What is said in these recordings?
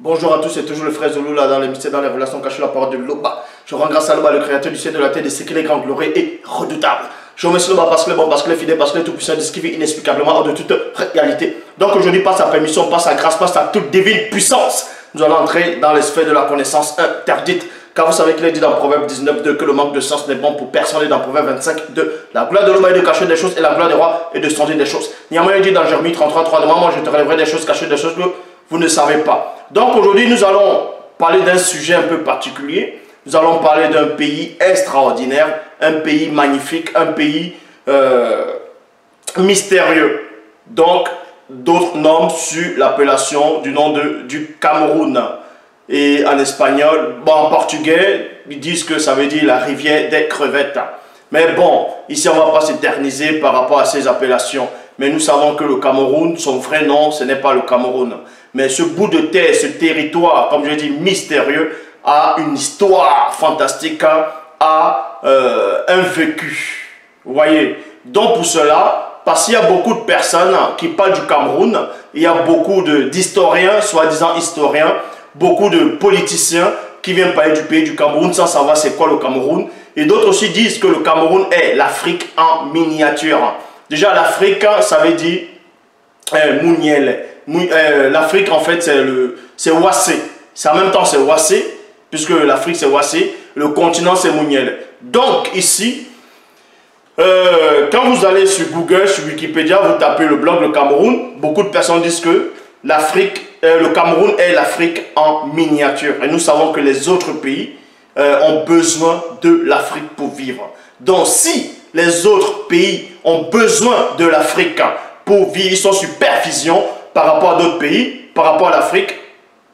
Bonjour à tous, c'est toujours le frère Zolo là dans mystères, dans les relations cachées, la parole de Loba. Je rends grâce à Loba, le créateur du ciel de la terre, de ce qu'il est grand, glorieux et redoutable. Je remercie Loba parce qu'il est bon, parce qu'il est fidèle, parce qu'il est tout puissant, de ce vit inexplicablement hors de toute réalité. Donc aujourd'hui, par sa permission, par sa grâce, par sa toute divine puissance, nous allons entrer dans les de la connaissance interdite. Car vous savez qu'il est dit dans Proverbe 19 2 que le manque de sens n'est bon pour personne. Et dans Proverbe 25 2, la gloire de l'homme est de cacher des choses et la gloire des rois est de sonder des choses. Néanmoins, il dit dans Jérémie 33 3 moi je te relèverai des choses cachées, des choses vous ne savez pas. Donc aujourd'hui, nous allons parler d'un sujet un peu particulier. Nous allons parler d'un pays extraordinaire, un pays magnifique, un pays euh, mystérieux. Donc, d'autres nomment sur l'appellation du nom de, du Cameroun. Et en espagnol, bon, en portugais, ils disent que ça veut dire la rivière des crevettes. Mais bon, ici on ne va pas s'éterniser par rapport à ces appellations. Mais nous savons que le Cameroun, son vrai nom, ce n'est pas le Cameroun. Mais ce bout de terre, ce territoire, comme je dis, mystérieux, a une histoire fantastique, hein, a euh, un vécu. Vous voyez? Donc pour cela, parce qu'il y a beaucoup de personnes qui parlent du Cameroun, il y a beaucoup d'historiens, soi-disant historiens, beaucoup de politiciens qui viennent parler du pays du Cameroun sans savoir c'est quoi le Cameroun. Et d'autres aussi disent que le Cameroun est l'Afrique en miniature. Déjà, l'Afrique, ça veut dire euh, Mouniel. Euh, L'Afrique, en fait, c'est le c'est. C'est en même temps, c'est Wassé, puisque l'Afrique, c'est Wassé. Le continent, c'est Mouniel. Donc, ici, euh, quand vous allez sur Google, sur Wikipédia, vous tapez le blog Le Cameroun, beaucoup de personnes disent que l'Afrique, euh, le Cameroun est l'Afrique en miniature. Et nous savons que les autres pays ont besoin de l'Afrique pour vivre. Donc, si les autres pays ont besoin de l'Afrique pour vivre, ils sont sur perfusion par rapport à d'autres pays, par rapport à l'Afrique,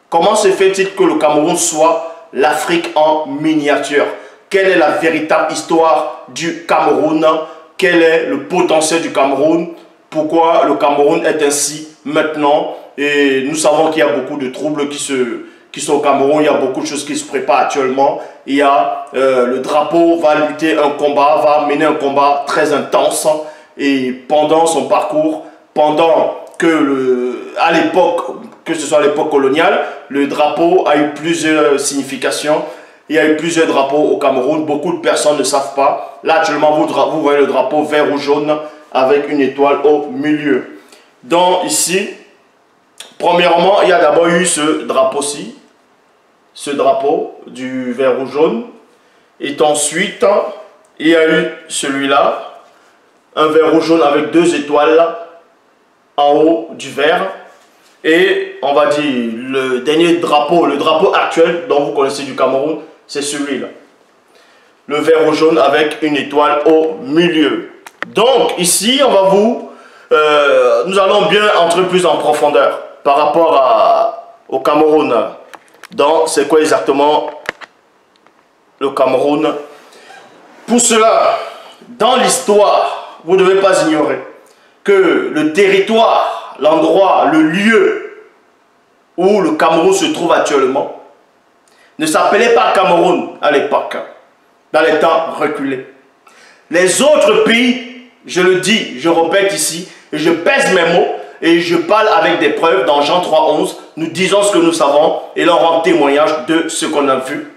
comment se fait-il que le Cameroun soit l'Afrique en miniature? Quelle est la véritable histoire du Cameroun? Quel est le potentiel du Cameroun? Pourquoi le Cameroun est ainsi maintenant? Et nous savons qu'il y a beaucoup de troubles qui se qui sont au Cameroun, il y a beaucoup de choses qui se préparent actuellement. Il y a euh, le drapeau va lutter un combat, va mener un combat très intense. Et pendant son parcours, pendant à l'époque, que ce soit à l'époque coloniale, le drapeau a eu plusieurs significations. Il y a eu plusieurs drapeaux au Cameroun. Beaucoup de personnes ne savent pas. Là, actuellement, vous voyez le drapeau vert ou jaune avec une étoile au milieu. Donc, ici, premièrement, il y a d'abord eu ce drapeau-ci ce drapeau du vert ou jaune. Et ensuite, il y a eu celui-là, un vert ou jaune avec deux étoiles en haut du vert. Et on va dire, le dernier drapeau, le drapeau actuel dont vous connaissez du Cameroun, c'est celui-là. Le vert ou jaune avec une étoile au milieu. Donc ici, on va vous... Euh, nous allons bien entrer plus en profondeur par rapport au Cameroun. Donc, c'est quoi exactement le Cameroun? Pour cela, dans l'histoire, vous ne devez pas ignorer que le territoire, l'endroit, le lieu où le Cameroun se trouve actuellement ne s'appelait pas Cameroun à l'époque, dans les temps reculés. Les autres pays, je le dis, je répète ici, je pèse mes mots, et je parle avec des preuves dans Jean 3.11. Nous disons ce que nous savons et l'on rend témoignage de ce qu'on a vu.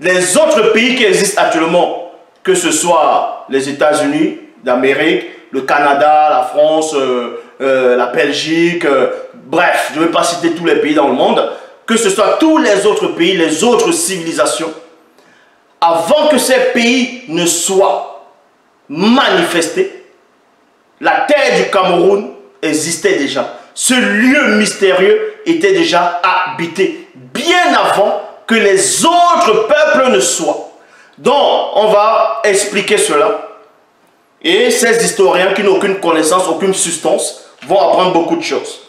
Les autres pays qui existent actuellement, que ce soit les États-Unis d'Amérique, le Canada, la France, euh, euh, la Belgique, euh, bref, je ne vais pas citer tous les pays dans le monde, que ce soit tous les autres pays, les autres civilisations, avant que ces pays ne soient manifestés, la terre du Cameroun existait déjà. Ce lieu mystérieux était déjà habité bien avant que les autres peuples ne soient. Donc, on va expliquer cela. Et ces historiens qui n'ont aucune connaissance, aucune substance, vont apprendre beaucoup de choses.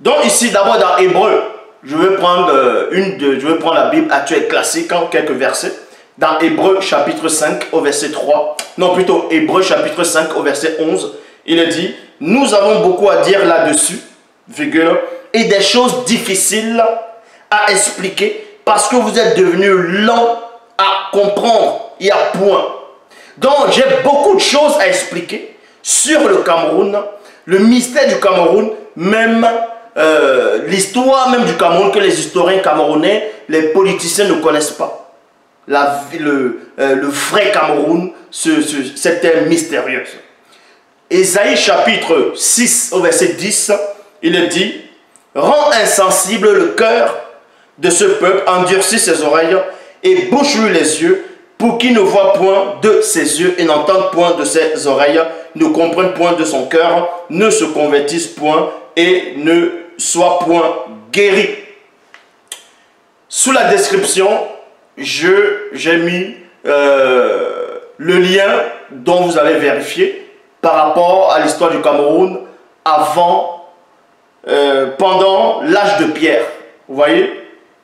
Donc ici, d'abord dans Hébreu, je vais prendre euh, une je vais prendre la Bible actuelle classique en quelques versets. Dans Hébreu chapitre 5 au verset 3, non plutôt Hébreu chapitre 5 au verset 11, il est dit nous avons beaucoup à dire là-dessus, et des choses difficiles à expliquer parce que vous êtes devenus lents à comprendre. Y a point. Donc, j'ai beaucoup de choses à expliquer sur le Cameroun, le mystère du Cameroun, même euh, l'histoire même du Cameroun que les historiens camerounais, les politiciens ne connaissent pas. La, le, euh, le vrai Cameroun, ce, ce, cette terre mystérieuse. Ésaïe chapitre 6 au verset 10, il est dit, Rends insensible le cœur de ce peuple, endurcis ses oreilles et bouche-lui les yeux pour qu'il ne voit point de ses yeux et n'entende point de ses oreilles, ne comprenne point de son cœur, ne se convertisse point et ne soit point guéri. Sous la description, j'ai mis euh, le lien dont vous allez vérifier par rapport à l'histoire du Cameroun avant, euh, pendant l'âge de pierre. Vous voyez?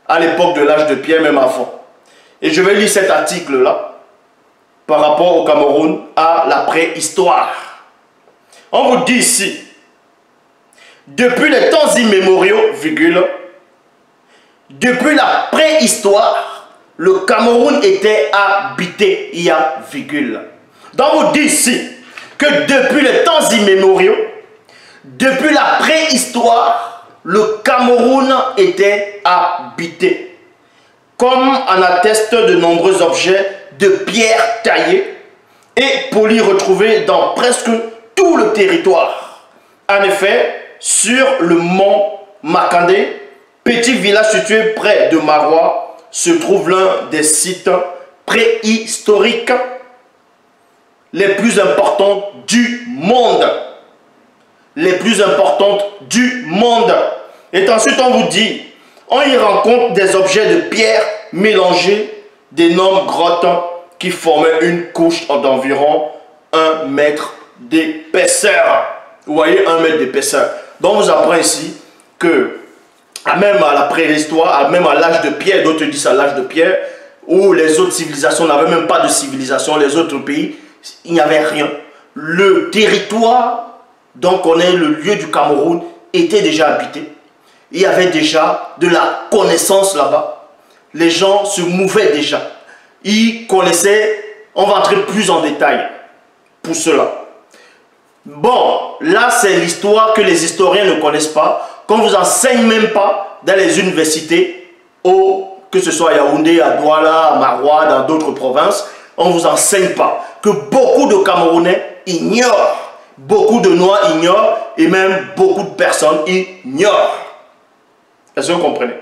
À l'époque de l'âge de pierre, même avant. Et je vais lire cet article-là par rapport au Cameroun à la préhistoire. On vous dit ici, depuis les temps immémoriaux, virgule, depuis la préhistoire, le Cameroun était habité, il y a. Donc on vous dit ici, que depuis les temps immémoriaux, depuis la préhistoire, le Cameroun était habité. Comme en attestent de nombreux objets de pierre taillée et polis retrouvés dans presque tout le territoire. En effet, sur le mont Makandé, petit village situé près de Marois, se trouve l'un des sites préhistoriques les plus importantes du monde. Les plus importantes du monde. Et ensuite, on vous dit, on y rencontre des objets de pierre mélangés, d'énormes grottes qui formaient une couche d'environ un mètre d'épaisseur. Vous voyez, un mètre d'épaisseur. Donc, on vous apprend ici que, même à la préhistoire, même à l'âge de pierre, d'autres disent à l'âge de pierre, où les autres civilisations n'avaient même pas de civilisation, les autres pays il n'y avait rien. Le territoire, donc on est le lieu du Cameroun, était déjà habité. Il y avait déjà de la connaissance là-bas. Les gens se mouvaient déjà. Ils connaissaient, on va entrer plus en détail pour cela. Bon, là c'est l'histoire que les historiens ne connaissent pas, qu'on vous enseigne même pas dans les universités, que ce soit à Yaoundé, à Douala, à Marois, dans d'autres provinces, on ne vous enseigne pas que beaucoup de Camerounais ignorent, beaucoup de Noirs ignorent et même beaucoup de personnes ignorent. Est-ce que vous comprenez?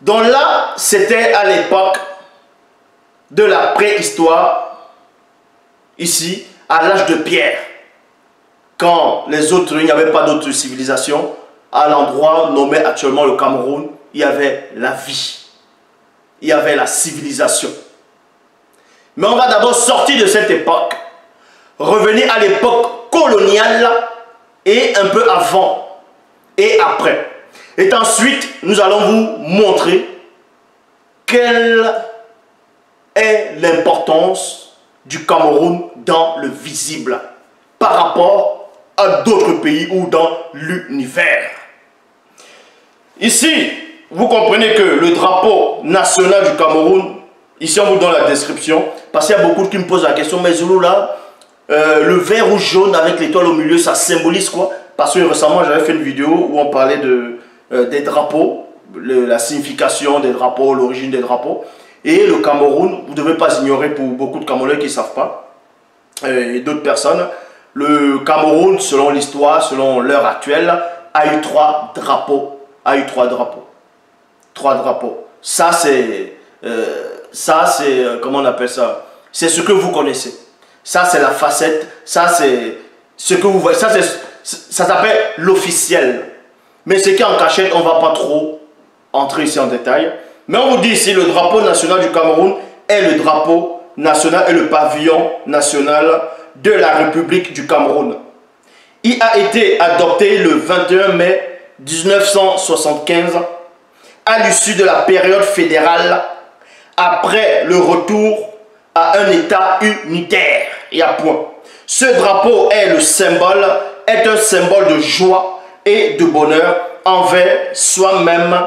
Donc là, c'était à l'époque de la préhistoire, ici, à l'âge de pierre. Quand les autres, il n'y avait pas d'autres civilisations, à l'endroit nommé actuellement le Cameroun, il y avait la vie. Il y avait la civilisation. Mais on va d'abord sortir de cette époque, revenir à l'époque coloniale et un peu avant et après. Et ensuite, nous allons vous montrer quelle est l'importance du Cameroun dans le visible par rapport à d'autres pays ou dans l'univers. Ici, vous comprenez que le drapeau national du Cameroun Ici, on vous donne la description. Parce qu'il y a beaucoup qui me posent la question, mais Zulu, là, euh, le vert ou jaune avec l'étoile au milieu, ça symbolise quoi? Parce que récemment, j'avais fait une vidéo où on parlait de, euh, des drapeaux, la signification des drapeaux, l'origine des drapeaux. Et le Cameroun, vous ne devez pas ignorer pour beaucoup de Camerounais qui ne savent pas, euh, et d'autres personnes, le Cameroun, selon l'histoire, selon l'heure actuelle, a eu trois drapeaux. A eu trois drapeaux. Trois drapeaux. Ça, c'est ça c'est, euh, comment on appelle ça? C'est ce que vous connaissez. Ça c'est la facette, ça c'est ce que vous voyez, ça s'appelle l'officiel. Mais ce qui est en cachette, on ne va pas trop entrer ici en détail. Mais on vous dit ici, le drapeau national du Cameroun est le drapeau national et le pavillon national de la République du Cameroun. Il a été adopté le 21 mai 1975 à l'issue de la période fédérale après le retour à un État unitaire. Et à point. Ce drapeau est le symbole, est un symbole de joie et de bonheur envers soi-même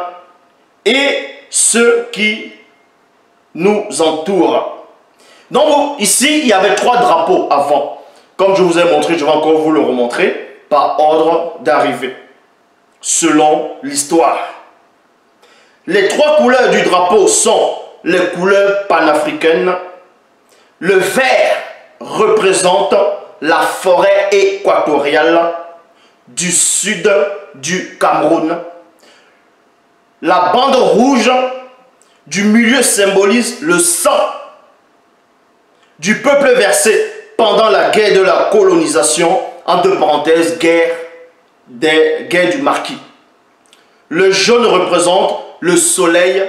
et ceux qui nous entourent. Donc ici, il y avait trois drapeaux avant. Comme je vous ai montré, je vais encore vous le remontrer par ordre d'arrivée. selon l'histoire. Les trois couleurs du drapeau sont les couleurs panafricaines. Le vert représente la forêt équatoriale du sud du Cameroun. La bande rouge du milieu symbolise le sang du peuple versé pendant la guerre de la colonisation, entre parenthèses, guerre, des, guerre du marquis. Le jaune représente le soleil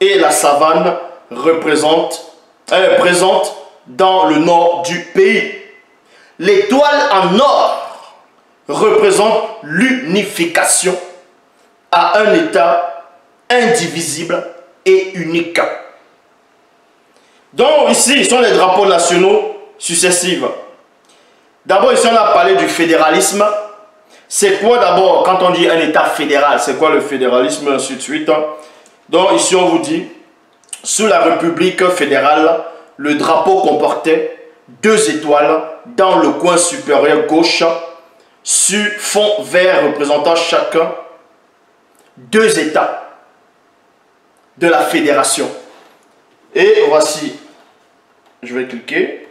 et la savane représente, euh, présente dans le nord du pays. L'étoile en or représente l'unification à un état indivisible et unique. Donc ici, ce sont les drapeaux nationaux successifs. D'abord, ici, on a parlé du fédéralisme. C'est quoi d'abord, quand on dit un État fédéral, c'est quoi le fédéralisme, ainsi de suite? Donc ici, on vous dit, sous la République fédérale, le drapeau comportait deux étoiles dans le coin supérieur gauche, sur fond vert représentant chacun deux États de la fédération. Et voici, je vais cliquer.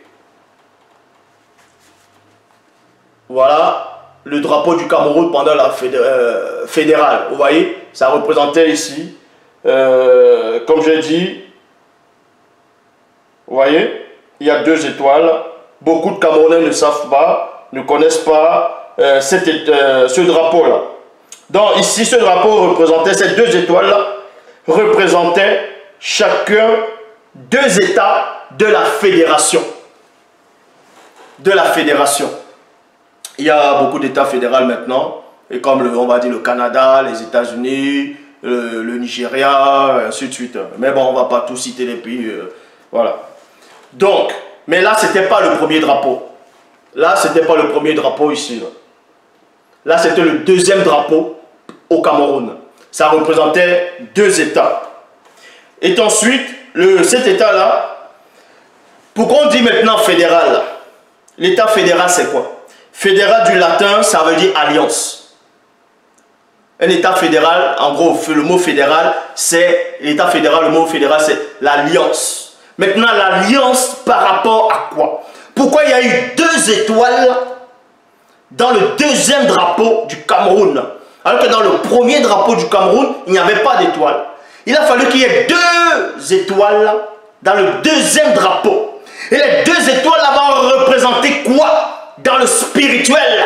Voilà le drapeau du Cameroun pendant la euh, fédérale. Vous voyez, ça représentait ici, euh, comme j'ai dit, vous voyez, il y a deux étoiles. Beaucoup de Camerounais ne savent pas, ne connaissent pas euh, ce drapeau-là. Donc ici, ce drapeau représentait, ces deux étoiles-là, représentaient chacun deux États de la fédération. De la fédération. Il y a beaucoup d'États fédéraux maintenant, et comme le, on va dire le Canada, les États-Unis, le, Nigeria, ainsi de suite. Mais bon, on va pas tous citer les pays. Euh, voilà. Donc, mais là, c'était pas le premier drapeau. Là, c'était pas le premier drapeau ici. Là, c'était le deuxième drapeau au Cameroun. Ça représentait deux États. Et ensuite, cet État-là, pourquoi on dit maintenant fédéral L'État fédéral, c'est quoi? Fédéral du latin, ça veut dire alliance. Un État fédéral, en gros, le mot fédéral, c'est l'État fédéral, le mot fédéral, c'est l'alliance. Maintenant, l'alliance par rapport à quoi? Pourquoi il y a eu deux étoiles dans le deuxième drapeau du Cameroun Alors que dans le premier drapeau du Cameroun, il n'y avait pas d'étoile. Il a fallu qu'il y ait deux étoiles dans le deuxième drapeau. Et les deux étoiles là-bas quoi dans le spirituel?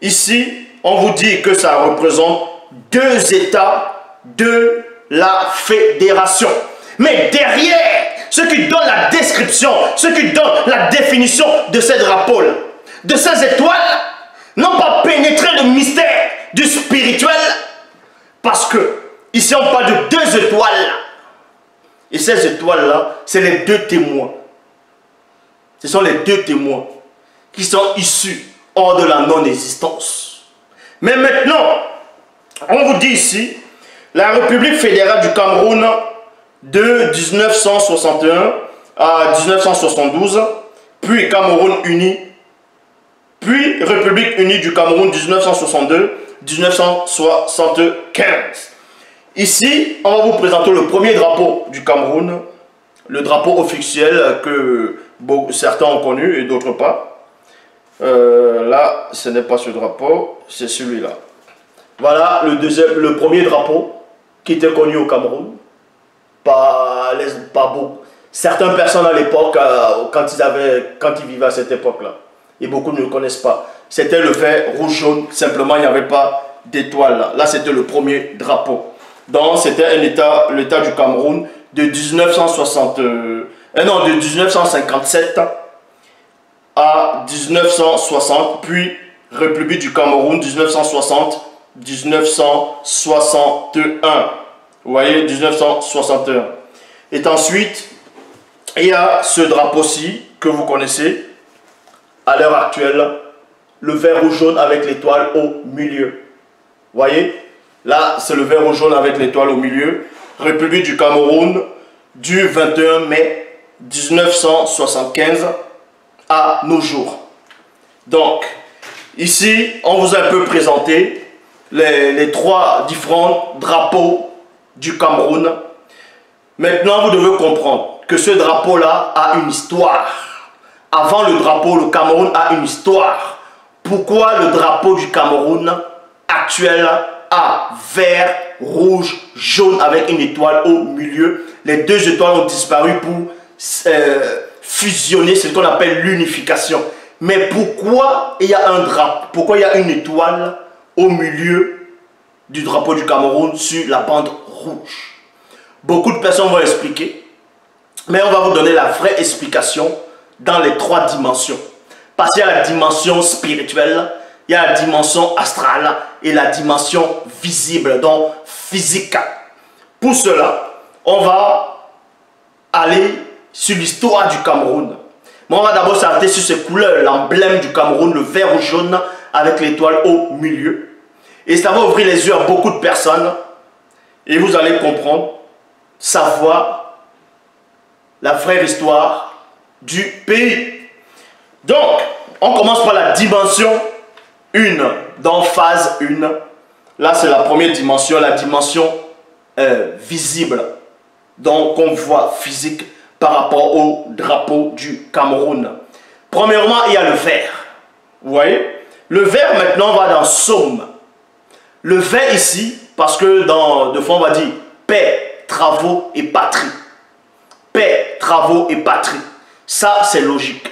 Ici, on vous dit que ça représente deux états de la fédération. Mais derrière, ce qui donne la description, ce qui donne la définition de ces drapeaux, de ces étoiles, n'ont pas pénétré le mystère du spirituel parce que Ici, on parle de deux étoiles. Et ces étoiles-là, c'est les deux témoins. Ce sont les deux témoins qui sont issus hors de la non-existence. Mais maintenant, on vous dit ici, la République fédérale du Cameroun de 1961 à 1972, puis Cameroun uni, puis République unie du Cameroun 1962-1975. Ici, on va vous présenter le premier drapeau du Cameroun, le drapeau officiel que certains ont connu et d'autres pas. Euh, là, ce n'est pas ce drapeau, c'est celui-là. Voilà le, premier drapeau qui était connu au Cameroun. Beaucoup. Certaines personnes à l'époque, euh, quand, quand ils vivaient à cette époque-là, et beaucoup ne le connaissent pas, c'était le vert rouge-jaune, simplement il n'y avait pas d'étoile là. C'était le premier drapeau. Donc, c'était un État, l'État du Cameroun de 1960, euh, non, de 1957 à 1960, puis République du Cameroun 1960, 1961. Vous voyez, 1961. Et ensuite, il y a ce drapeau-ci que vous connaissez à l'heure actuelle, le vert ou jaune avec l'étoile au milieu. Voyez Là, c'est le vert au jaune avec l'étoile au milieu. République du Cameroun du 21 mai 1975 à nos jours. Donc, Ici, on vous a un peu présenté les, trois différents drapeaux du Cameroun. Maintenant, vous devez comprendre que ce drapeau-là a une histoire. Avant le drapeau, le Cameroun a une histoire. Pourquoi le drapeau du Cameroun actuel a vert, rouge, jaune avec une étoile au milieu? Les deux étoiles ont disparu pour euh, fusionner, ce qu'on appelle l'unification. Mais pourquoi il y a un drapeau Pourquoi il y a une étoile au milieu du drapeau du Cameroun sur la bande rouge? Beaucoup de personnes vont expliquer, mais on va vous donner la vraie explication dans les trois dimensions. Parce qu'il y a la dimension spirituelle, il y a la dimension astrale et la dimension visible, donc physique. Pour cela, on va aller sur l'histoire du Cameroun. Mais on va d'abord s'arrêter sur ces couleurs, l'emblème du Cameroun, le vert ou jaune avec l'étoile au milieu. Et ça va ouvrir les yeux à beaucoup de personnes. Et vous allez comprendre, savoir la vraie histoire du pays. Donc, on commence par la dimension 1, dans phase 1. Là, c'est la première dimension, la dimension euh, visible. Donc, on voit physique par rapport au drapeau du Cameroun. Premièrement, il y a le vert. Vous voyez? Le vert, maintenant, va dans somme. Le vert ici, parce que dans, de fond, on va dire paix, travaux et patrie. Paix, travaux et patrie. Ça, c'est logique.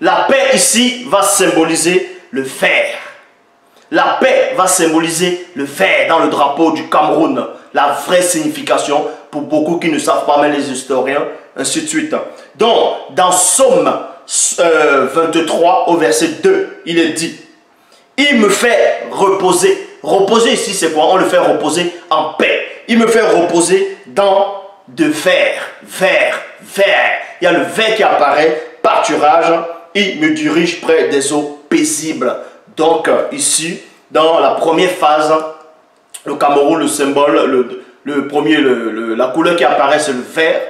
La paix ici va symboliser le vert. La paix va symboliser le vert dans le drapeau du Cameroun. La vraie signification pour beaucoup qui ne savent pas, mais les historiens, ainsi de suite. Donc, dans Somme 23 euh, au verset 2, il est dit, il me fait reposer. Reposer ici, c'est quoi? On le fait reposer en paix. Il me fait reposer dans de verre, verre, verre. Il y a le verre qui apparaît, pâturage. Il me dirige près des eaux paisibles. Donc, euh, ici, dans la première phase, le Cameroun, le symbole, le, premier, la couleur qui apparaît, c'est le vert.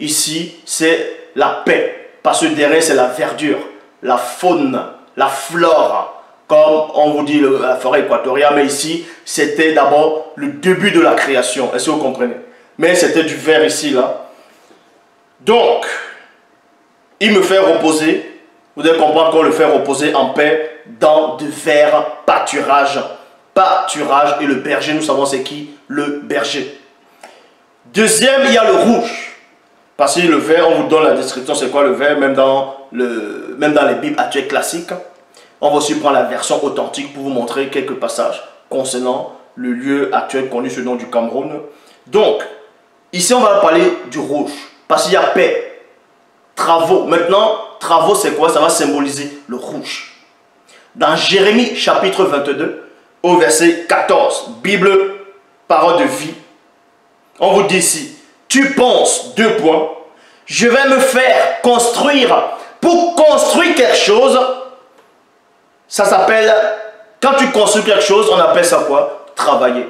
Ici, c'est la paix. Parce que derrière, c'est la verdure, la faune, la flore. Comme on vous dit la forêt équatoriale. Mais ici, c'était d'abord le début de la création. Est-ce que vous comprenez? Mais c'était du vert ici, là. Donc, il me fait reposer. Vous devez comprendre qu'on le fait reposer en paix dans de verts pâturages. Pâturage et le berger, nous savons c'est qui Le berger. Deuxième, il y a le rouge. Parce que le vert, on vous donne la description, c'est quoi le vert, même dans, le, même dans les Bibles actuelles classiques. On va aussi prendre la version authentique pour vous montrer quelques passages concernant le lieu actuel connu sous le nom du Cameroun. Donc, ici on va parler du rouge, parce qu'il y a paix, travaux. Maintenant, travaux c'est quoi? Ça va symboliser le rouge. Dans Jérémie chapitre 22, au verset 14, Bible, parole de vie, on vous dit ici, tu penses, deux points, je vais me faire construire. Pour construire quelque chose, ça s'appelle, quand tu construis quelque chose, on appelle ça quoi? Travailler.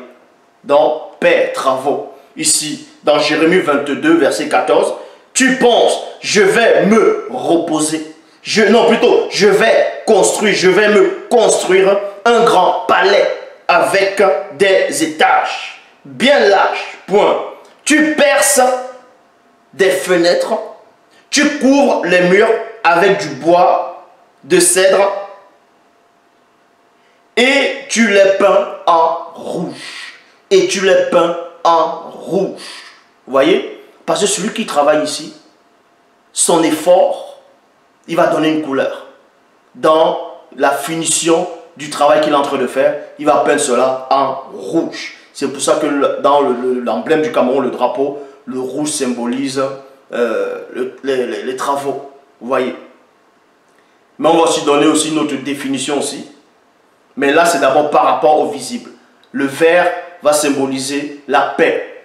Dans paix, travaux. Ici, dans Jérémie 22, verset 14, tu penses, je vais me reposer. Je, non, plutôt, je vais construire, je vais me construire un grand palais avec des étages bien larges. Point. Tu perces des fenêtres, tu couvres les murs avec du bois de cèdre et tu les peins en rouge. Et tu les peins en rouge. Voyez? Parce que celui qui travaille ici, son effort, il va donner une couleur. Dans la finition du travail qu'il est en train de faire, il va peindre cela en rouge. C'est pour ça que dans l'emblème du Cameroun, le drapeau, le rouge symbolise euh, les, travaux. Vous voyez Mais on va aussi donner aussi notre définition aussi. Mais là, c'est d'abord par rapport au visible. Le vert va symboliser la paix.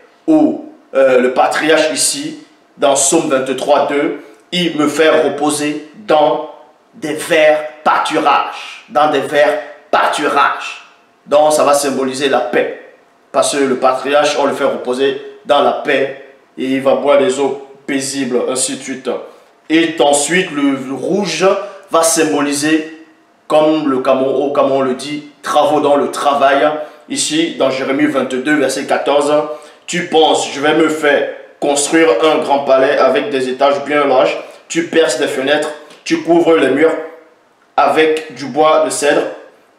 Euh, le patriarche ici, dans Somme 23, 2, il me fait reposer dans des verts pâturages. Dans des verts pâturages. Donc, ça va symboliser la paix. Parce que le patriarche, on le fait reposer dans la paix et il va boire des eaux paisibles, ainsi de suite. Et ensuite, le rouge va symboliser comme le Cameroun le dit, travaux dans le travail. Ici, dans Jérémie 22, verset 14, tu penses, je vais me faire construire un grand palais avec des étages bien larges, tu perces des fenêtres, tu couvres les murs avec du bois de cèdre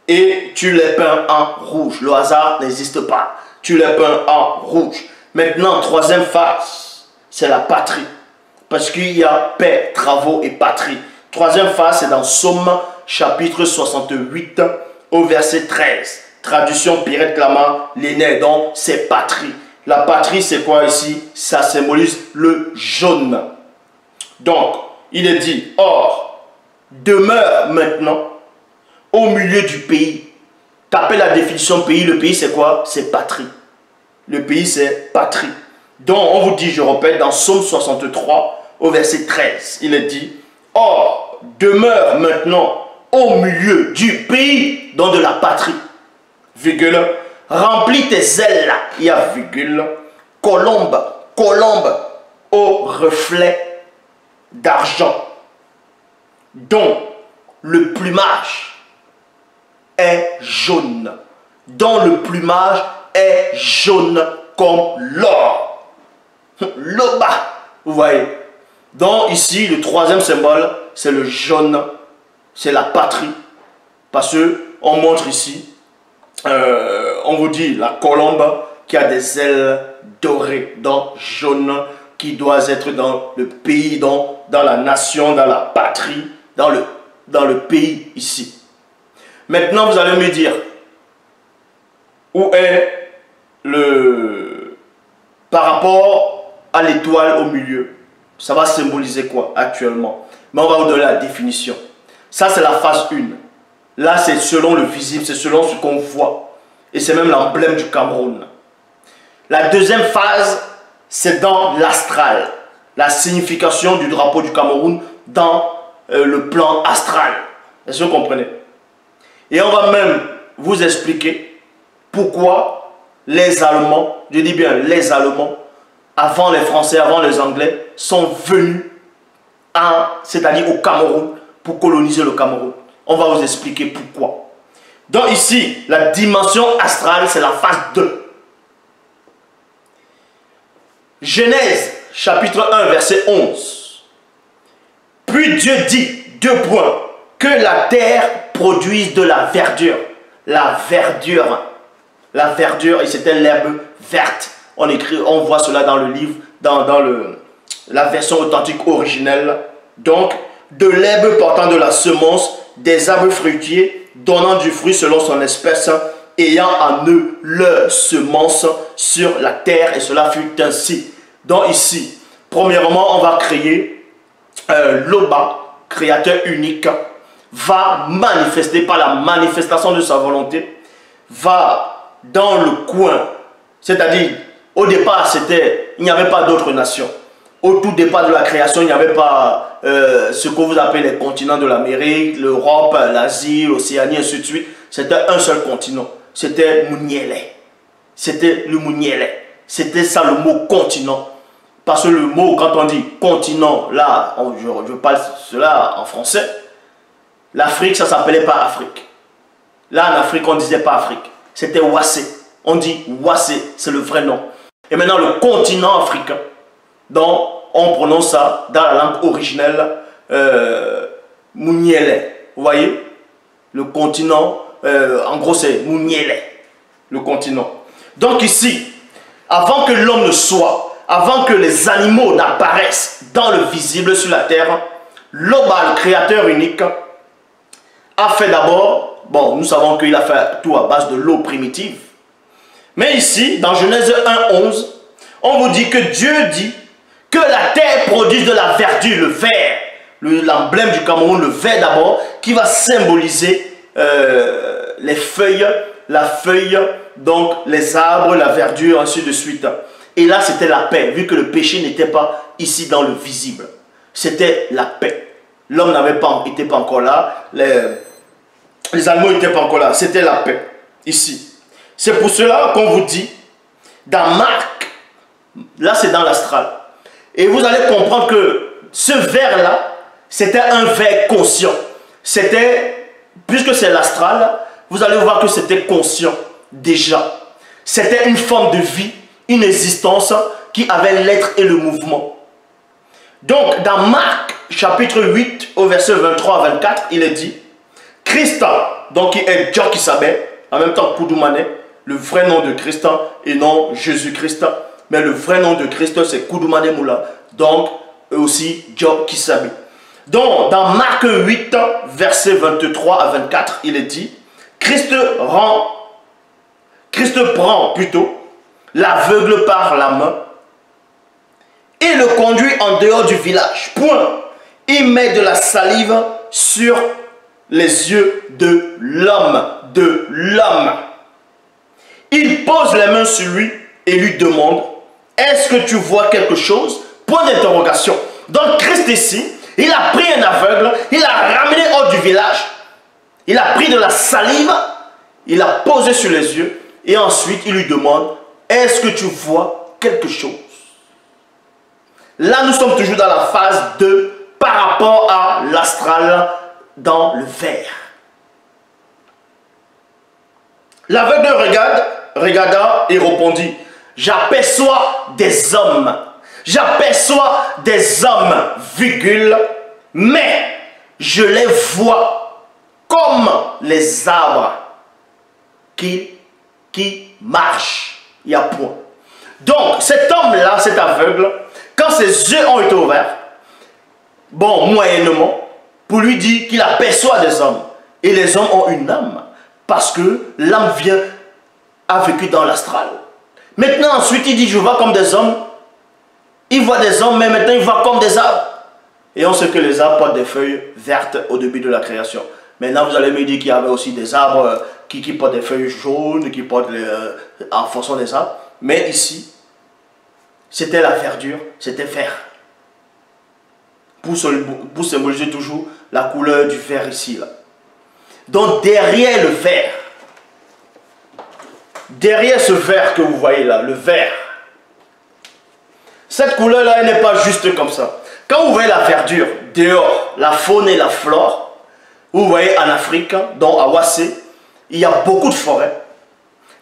et tu les peins en rouge. Le hasard n'existe pas. Tu les peins en rouge. Maintenant, troisième phase, c'est la patrie. Parce qu'il y a paix, travaux et patrie. Troisième phase, c'est dans Somme chapitre 68 au verset 13. Traduction Pirate Clama, l'aîné, donc c'est patrie. La patrie, c'est quoi ici? Ça symbolise le jaune. Donc, il est dit, or, demeure maintenant au milieu du pays. Tapez la définition pays. Le pays, c'est quoi? C'est patrie. Le pays, c'est patrie. Donc, on vous dit, je répète, dans Somme 63, au verset 13, il est dit, Or, demeure maintenant au milieu du pays, dans de la patrie. Virgule, remplis tes ailes il y a virgule, colombe, colombe au reflet d'argent, dont le plumage est jaune, dont le plumage est jaune comme l'or. L'oba, vous voyez. Donc ici, le troisième symbole, c'est le jaune, c'est la patrie. Parce que on montre ici, euh, on vous dit la colombe qui a des ailes dorées, donc jaune, qui doit être dans le pays, dans, dans la nation, dans la patrie, dans le, dans le pays ici. Maintenant, vous allez me dire, où est le... par rapport à l'étoile au milieu Ça va symboliser quoi actuellement? Mais on va vous donner la définition. Ça, c'est la phase 1. Là, c'est selon le visible, c'est selon ce qu'on voit. Et c'est même l'emblème du Cameroun. La deuxième phase, c'est dans l'astral. La signification du drapeau du Cameroun dans euh, le plan astral. Est-ce que vous comprenez? Et on va même vous expliquer pourquoi les Allemands, je dis bien les Allemands, avant les Français, avant les Anglais, sont venus, c'est-à-dire au Cameroun, pour coloniser le Cameroun. On va vous expliquer pourquoi. Donc ici, la dimension astrale, c'est la phase 2. Genèse chapitre 1 verset 11. Puis Dieu dit, deux points, que la terre produise de la verdure. La verdure. La verdure, et c'était l'herbe verte. On écrit, on voit cela dans le livre, dans, la version authentique originelle. Donc, de l'herbe portant de la semence, des arbres fruitiers, donnant du fruit selon son espèce, ayant en eux leur semence sur la terre, et cela fut ainsi. Donc ici, premièrement, on va créer euh, l'Oba, créateur unique, va manifester par la manifestation de sa volonté, va dans le coin, c'est-à-dire au départ, c'était, il n'y avait pas d'autres nations. Au tout départ de la création, il n'y avait pas euh, ce que vous appelez les continents de l'Amérique, l'Europe, l'Asie, l'Océanie, ainsi de suite. C'était un seul continent. C'était Mouniele. C'était le Mouniele. C'était ça le mot continent. Parce que le mot, quand on dit continent, là, je, parle cela en français, l'Afrique, ça s'appelait pas Afrique. Là, en Afrique, on disait pas Afrique. C'était Wassé. On dit Wassé, c'est le vrai nom. Et maintenant, le continent africain, donc on prononce ça dans la langue originelle euh, Mouniele. Vous voyez? Le continent, euh, en gros, c'est Mouniele, le continent. Donc ici, avant que l'homme ne soit avant que les animaux n'apparaissent dans le visible sur la terre, l'Obal, créateur unique, a fait d'abord, bon, nous savons qu'il a fait tout à base de l'eau primitive. Mais ici, dans Genèse 1, 11, on vous dit que Dieu dit que la terre produise de la verdure, le vert, l'emblème du Cameroun, le vert d'abord, qui va symboliser euh, les feuilles, la feuille, donc les arbres, la verdure, ainsi de suite. Et là, c'était la paix, vu que le péché n'était pas ici dans le visible. C'était la paix. L'homme n'avait pas, pas encore là. Les, les animaux n'étaient pas encore là. C'était la paix, ici. C'est pour cela qu'on vous dit, dans Marc, là c'est dans l'astral. Et vous allez comprendre que ce verre-là, c'était un verre conscient. C'était puisque c'est l'astral, vous allez voir que c'était conscient déjà. C'était une forme de vie, une existence qui avait l'être et le mouvement. Donc, dans Marc chapitre 8, au verset 23 à 24, il est dit Christa, donc qui est Dieu qui en même temps Koudoumane, le vrai nom de Christ et non Jésus-Christ. Mais le vrai nom de Christ, c'est Koudoumane Moula. Donc, aussi Dieu qui savait. Donc, dans Marc 8, verset 23 à 24, il est dit Christ rend, Christ prend plutôt l'aveugle par la main et le conduit en dehors du village. Point. Il met de la salive sur les yeux de l'homme, de l'homme. Il pose les mains sur lui et lui demande, est-ce que tu vois quelque chose? Point d'interrogation. Donc Christ ici, il a pris un aveugle, il a ramené hors du village, il a pris de la salive, il a posé sur les yeux et ensuite il lui demande, est-ce que tu vois quelque chose? Là, nous sommes toujours dans la phase 2 par rapport à l'astral dans le verre. L'aveugle regarde, regarda et répondit, j'aperçois des hommes, j'aperçois des hommes, virgule, mais je les vois comme les arbres qui, marchent. Il y a point. Donc, cet homme-là, cet aveugle, quand ses yeux ont été ouverts, bon, moyennement, pour lui dire qu'il aperçoit des hommes. Et les hommes ont une âme. Parce que l'âme vient, a vécu dans l'astral. Maintenant, ensuite, il dit, je vois comme des hommes. Il voit des hommes, mais maintenant, il voit comme des arbres. Et on sait que les arbres portent des feuilles vertes au début de la création. Maintenant, vous allez me dire qu'il y avait aussi des arbres euh, qui, qui portent des feuilles jaunes, qui portent euh, en fonction des arbres. Mais ici, c'était la verdure, c'était vert. Pour, pour symboliser toujours la couleur du vert ici. Là. Donc derrière le vert, derrière ce vert que vous voyez là, le vert, cette couleur-là, elle n'est pas juste comme ça. Quand vous voyez la verdure dehors, la faune et la flore, vous voyez en Afrique, dans Awase, il y a beaucoup de forêts.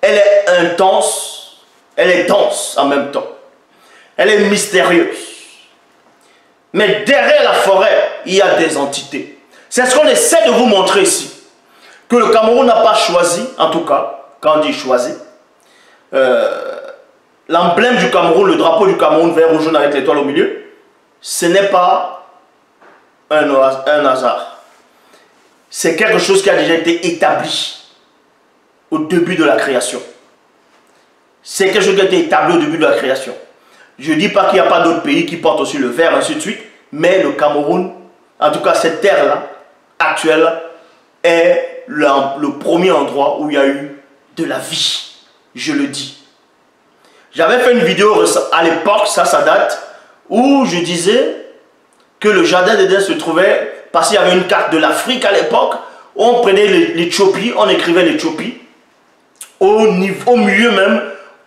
Elle est intense, elle est dense en même temps. Elle est mystérieuse. Mais derrière la forêt, il y a des entités. C'est ce qu'on essaie de vous montrer ici. Que le Cameroun n'a pas choisi, en tout cas, quand on dit choisi, euh, l'emblème du Cameroun, le drapeau du Cameroun vert, rouge, jaune avec l'étoile au milieu, ce n'est pas un, un hasard. C'est quelque chose qui a déjà été établi au début de la création. C'est quelque chose qui a été établi au début de la création. Je ne dis pas qu'il n'y a pas d'autres pays qui portent aussi le vert, ainsi de suite, mais le Cameroun, en tout cas cette terre-là, actuelle, est le, premier endroit où il y a eu la vie. Je le dis. J'avais fait une vidéo à l'époque, ça, ça date, où je disais que le jardin d'Éden se trouvait, parce qu'il y avait une carte de l'Afrique à l'époque, on prenait l'Éthiopie, on écrivait l'Éthiopie, au, au milieu même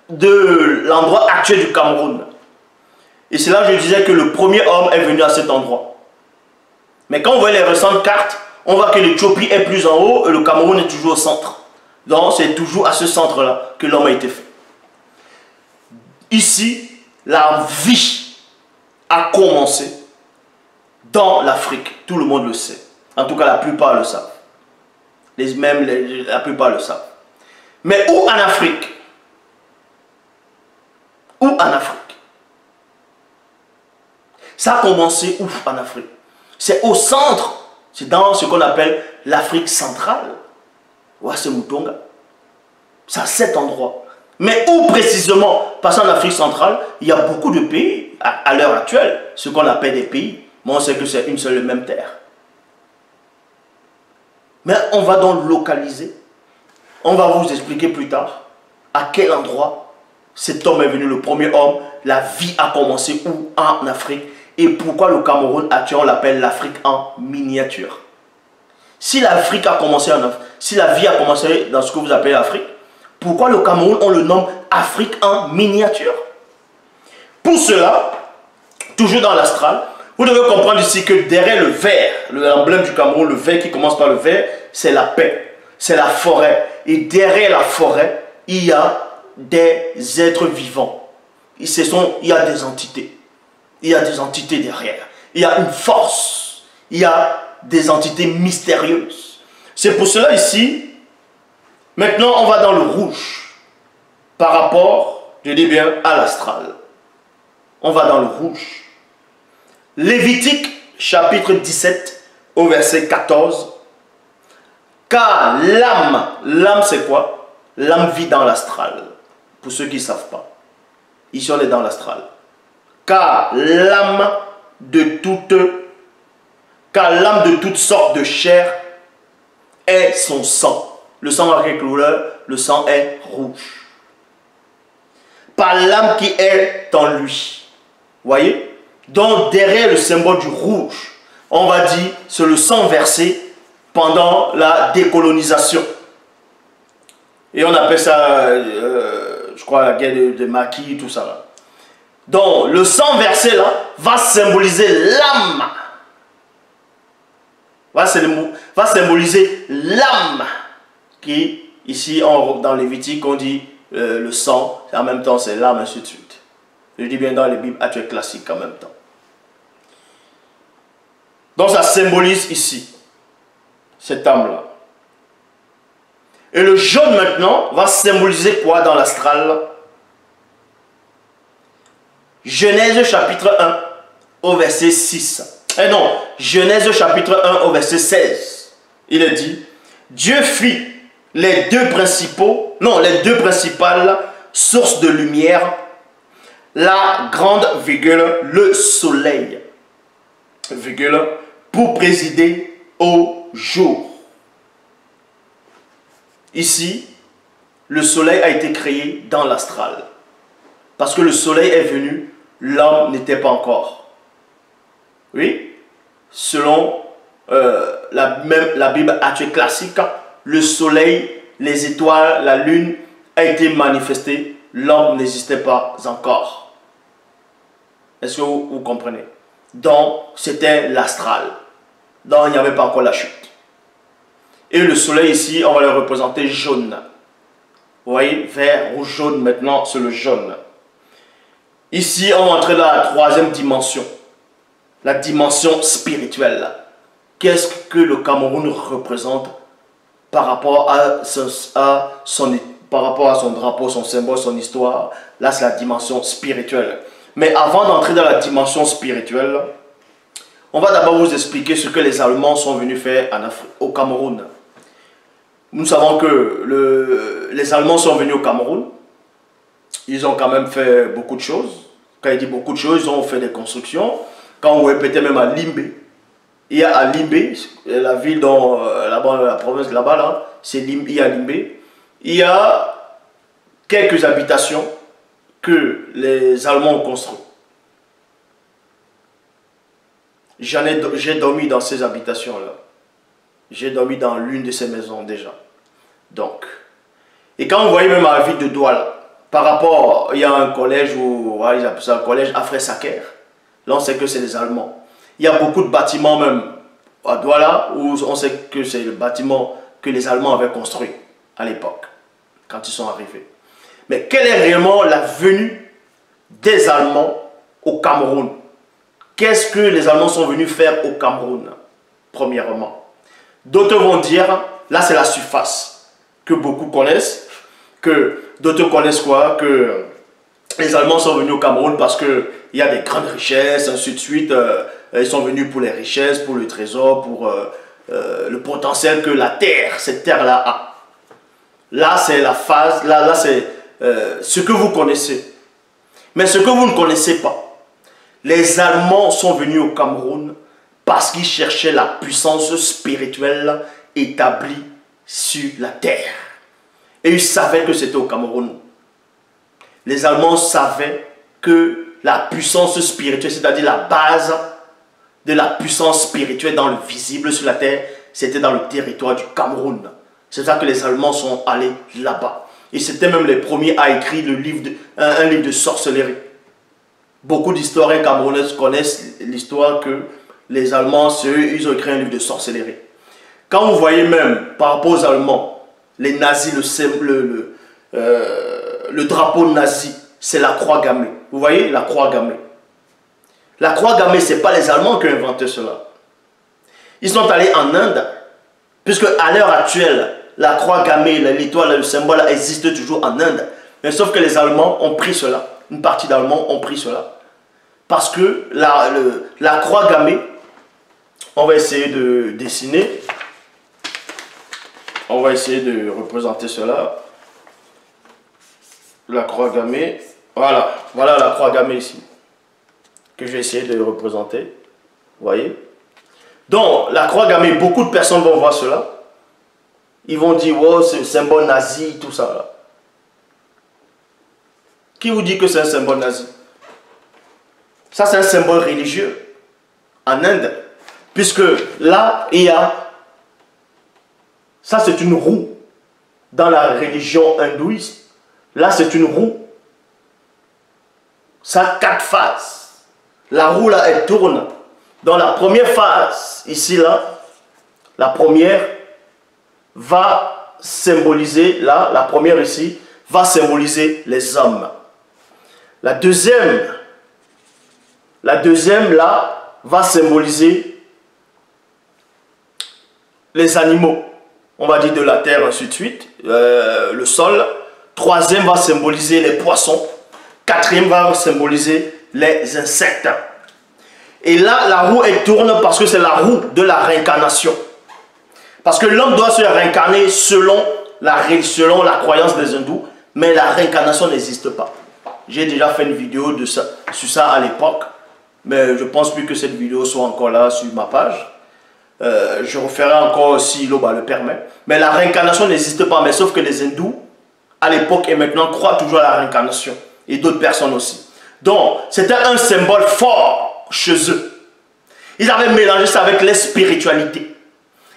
de l'endroit actuel du Cameroun. Et c'est là que je disais que le premier homme est venu à cet endroit. Mais quand on voit les récentes cartes, on voit que l'Éthiopie est plus en haut et le Cameroun est toujours au centre. Donc c'est toujours à ce centre-là que l'homme a été fait. Ici, la vie a commencé dans l'Afrique. Tout le monde le sait. En tout cas, la plupart le savent. Les, même la plupart le savent. Mais où en Afrique? Où en Afrique? Ça a commencé où en Afrique? C'est au centre. C'est dans ce qu'on appelle l'Afrique centrale. C'est Moutonga. C'est à cet endroit. Mais où précisément Parce qu'en Afrique centrale, il y a beaucoup de pays à, l'heure actuelle, ce qu'on appelle des pays. Mais on sait que c'est une seule et même terre. Mais on va donc localiser. On va vous expliquer plus tard à quel endroit cet homme est venu, le premier homme. La vie a commencé où? En Afrique et pourquoi le Cameroun actuel, on l'appelle l'Afrique en miniature? Si l'Afrique a commencé en si la vie a commencé dans ce que vous appelez l'Afrique, pourquoi le Cameroun, on le nomme Afrique en miniature? Pour cela, toujours dans l'astral, Vous devez comprendre ici que derrière le vert, l'emblème du Cameroun, le vert qui commence par le vert, c'est la paix, c'est la forêt. Et derrière la forêt, il y a des êtres vivants. Il y a des entités. Il y a des entités derrière. Il y a une force. Il y a des entités mystérieuses. C'est pour cela ici, maintenant on va dans le rouge par rapport, je dis bien, à l'astral. On va dans le rouge. Lévitique chapitre 17 au verset 14. Car l'âme, l'âme c'est quoi? L'âme vit dans l'astral. Pour ceux qui ne savent pas. Ici on est dans l'astral. Car l'âme de toute car l'âme de toutes sortes de chair est son sang. Le sang a quelle couleur Le sang est rouge. Par l'âme qui est en lui. Voyez? Donc derrière le symbole du rouge, on va dire, c'est le sang versé pendant la décolonisation. Et on appelle ça, euh, je crois, la guerre de, maquis, tout ça. Donc, le sang versé là va symboliser l'âme. Va, symboliser l'âme qui, ici, dans Lévitique, on dit euh, le sang, et en même temps c'est l'âme, ainsi de suite. Je dis bien dans les Bibles actuelles classiques en même temps. Donc ça symbolise ici cette âme-là. Et le jaune maintenant va symboliser quoi dans l'astral? Genèse chapitre 1 au verset 6. Eh non, Genèse chapitre 1 au verset 16. Il est dit, Dieu fit les deux principaux, non, les deux principales sources de lumière, la grande virgule, le soleil, virgule, pour présider au jour. Ici, le soleil a été créé dans l'astral. Parce que le soleil est venu, l'homme n'était pas encore. Oui? Selon euh, la, Bible actuelle classique, le soleil, les étoiles, la lune a été manifesté, l'homme n'existait pas encore. Est-ce que vous comprenez? Donc, c'était l'astral. Donc, il n'y avait pas encore la chute. Et le soleil ici, on va le représenter jaune. Vous voyez, vert, rouge, jaune, maintenant c'est le jaune. Ici, on va entrer dans la troisième dimension. La dimension spirituelle. Qu'est-ce que le Cameroun représente par rapport à son, par rapport à son drapeau, son symbole, son histoire? Là, c'est la dimension spirituelle. Mais avant d'entrer dans la dimension spirituelle, on va d'abord vous expliquer ce que les Allemands sont venus faire en au Cameroun. Nous savons que les Allemands sont venus au Cameroun. Ils ont quand même fait beaucoup de choses. Quand il dit beaucoup de choses, ils ont fait des constructions. Quand on répétait même à Limbe, il y a à Limbe, la ville dont, euh, là-bas, la province là-bas, là, c'est Limbe, il y a quelques habitations que les Allemands ont construites. J'ai dormi dans ces habitations-là. J'ai dormi dans l'une de ces maisons déjà. Donc, et quand vous voyez même à la ville de Douala, par rapport, il y a un collège où, ils appellent ça un collège Afre Saker. Là, on sait que c'est les Allemands. Il y a beaucoup de bâtiments même à Douala où on sait que c'est le bâtiment que les Allemands avaient construit à l'époque, quand ils sont arrivés. Mais quelle est réellement la venue des Allemands au Cameroun? Qu'est-ce que les Allemands sont venus faire au Cameroun Premièrement? D'autres vont dire, là c'est la surface que beaucoup connaissent, que d'autres connaissent quoi? Que les Allemands sont venus au Cameroun parce qu'il y a des grandes richesses, ainsi de suite. Euh, ils sont venus pour les richesses, pour le trésor, pour euh, euh, le potentiel que la terre, cette terre-là a. Là, c'est la phase, là, là c'est ce que vous connaissez. Mais ce que vous ne connaissez pas, les Allemands sont venus au Cameroun parce qu'ils cherchaient la puissance spirituelle établie sur la terre. Et ils savaient que c'était au Cameroun. Les Allemands savaient que la puissance spirituelle, c'est-à-dire la base de la puissance spirituelle dans le visible sur la terre, c'était dans le territoire du Cameroun. C'est ça que les Allemands sont allés là-bas. Et c'était même les premiers à écrire le livre un livre de sorcellerie. Beaucoup d'historiens camerounais connaissent l'histoire que les Allemands, eux, ils ont écrit un livre de sorcellerie. Quand vous voyez même, par rapport aux Allemands, les nazis, le, le, euh, le drapeau nazi, c'est la croix gammée. Vous voyez, la croix gammée. La croix gammée, ce n'est pas les Allemands qui ont inventé cela. Ils sont allés en Inde, puisque à l'heure actuelle, la croix gammée, l'étoile, le symbole existe toujours en Inde. Mais sauf que les Allemands ont pris cela. Une partie d'Allemands ont pris cela. Parce que la, la croix gammée, on va essayer de dessiner. On va essayer de représenter cela. La croix gammée. Voilà, voilà la croix gammée ici. Que je vais essayer de représenter. Vous voyez Donc, la croix gammée, beaucoup de personnes vont voir cela. Ils vont dire, wow, c'est un symbole nazi, tout ça. Qui vous dit que c'est un symbole nazi? Ça, c'est un symbole religieux en Inde. Puisque là, il y a... Ça, c'est une roue dans la religion hindouiste. Là, c'est une roue. Ça quatre phases. La roue, là, elle tourne. Dans la première phase, ici, là, la première va symboliser, là, la première ici, va symboliser les hommes. La deuxième, la deuxième, là, va symboliser les animaux. On va dire de la terre, ainsi de suite. Euh, le sol. Troisième va symboliser les poissons. Quatrième va symboliser les insectes. Et là, la roue, elle tourne parce que c'est la roue de la réincarnation. Parce que l'homme doit se réincarner selon la, croyance des hindous, mais la réincarnation n'existe pas. J'ai déjà fait une vidéo de ça, sur ça à l'époque, mais je pense plus que cette vidéo soit encore là sur ma page. Euh, je referai encore si l'OBA le permet. Mais la réincarnation n'existe pas, mais sauf que les hindous, à l'époque et maintenant, croient toujours à la réincarnation. Et d'autres personnes aussi. Donc, c'était un symbole fort chez eux. Ils avaient mélangé ça avec les spiritualités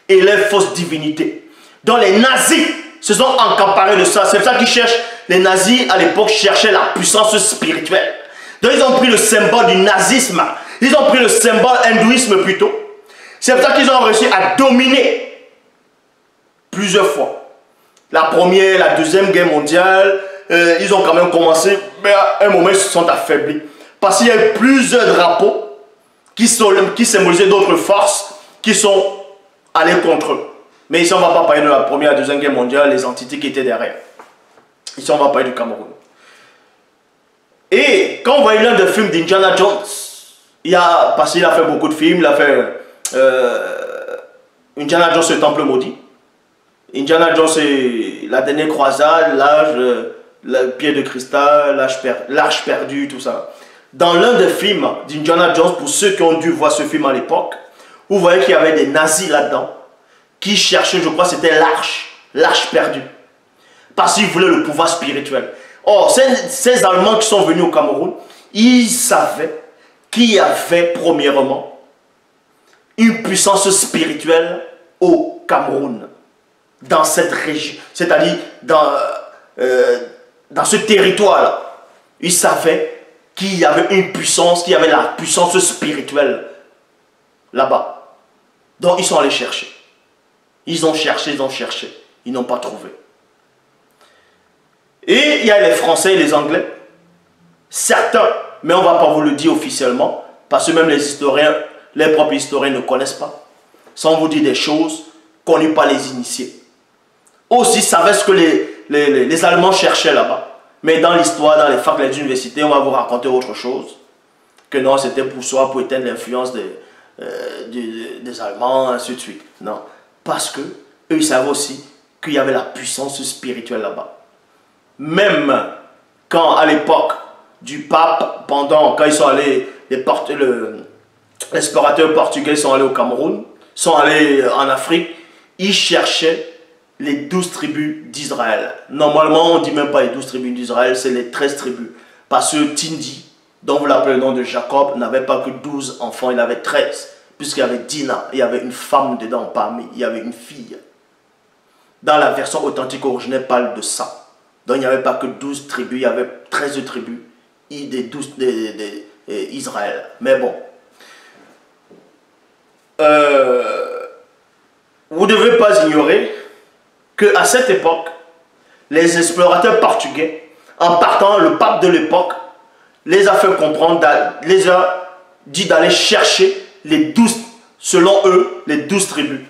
et les fausses divinités. Donc, les nazis se sont encamparés de ça. C'est ça qu'ils cherchent. Les nazis, à l'époque, cherchaient la puissance spirituelle. Donc, ils ont pris le symbole du nazisme. Ils ont pris le symbole hindouisme plutôt. C'est pour ça qu'ils ont réussi à dominer plusieurs fois. La première, la deuxième guerre mondiale, euh, ils ont quand même commencé, mais à un moment, ils se sont affaiblis. Parce qu'il y a eu plusieurs drapeaux qui, sont, qui symbolisaient d'autres forces qui sont allées contre eux. Mais ici, on ne va pas parler de la première et la deuxième guerre mondiale, les entités qui étaient derrière. Ici, on va parler du Cameroun. Et quand on voit l'un des films d'Indiana Jones, il a, parce qu'il a fait beaucoup de films, il a fait euh, Indiana Jones, le temple maudit. Indiana Jones, c'est la dernière croisade, l'âge, le pied de cristal, l'arche perdue, tout ça. Dans l'un des films d'Indiana Jones, pour ceux qui ont dû voir ce film à l'époque, vous voyez qu'il y avait des nazis là-dedans qui cherchaient, je crois, c'était l'arche, l'arche perdue. Parce qu'ils voulaient le pouvoir spirituel. Or, ces, ces Allemands qui sont venus au Cameroun, ils savaient qu'il y avait premièrement une puissance spirituelle au Cameroun, dans cette région, c'est-à-dire dans, euh, dans ce territoire-là. Ils savaient qu'il y avait une puissance, qu'il y avait la puissance spirituelle là-bas. Donc ils sont allés chercher. Ils ont cherché, ils ont cherché. Ils n'ont pas trouvé. Et il y a les Français et les Anglais. Certains, mais on ne va pas vous le dire officiellement, parce que même les historiens les propres historiens ne connaissent pas. Sans vous dire des choses connues par les initiés. Aussi savaient ce que les, les, Allemands cherchaient là-bas. Mais dans l'histoire, dans les facs, les universités, on va vous raconter autre chose. Que non, c'était pour soi, pour éteindre l'influence des, euh, des, Allemands, ainsi de suite. Non. Parce que eux, ils savaient aussi qu'il y avait la puissance spirituelle là-bas. Même quand, à l'époque du pape, pendant, quand ils sont allés les les explorateurs portugais sont allés au Cameroun, sont allés en Afrique, ils cherchaient les douze tribus d'Israël. Normalement, on ne dit même pas les douze tribus d'Israël, c'est les treize tribus. Parce que Tindi, dont vous l'appelez le nom de Jacob, n'avait pas que douze enfants, il avait treize. Puisqu'il y avait Dina, il y avait une femme dedans parmi, il y avait une fille. Dans la version authentique originelle, parle de ça. Donc il n'y avait pas que douze tribus, il y avait treize tribus d'Israël. Mais bon, euh, vous ne devez pas ignorer qu'à cette époque, les explorateurs portugais, en partant, le pape de l'époque, les a fait comprendre, les a dit d'aller chercher les douze, selon eux, les douze tribus.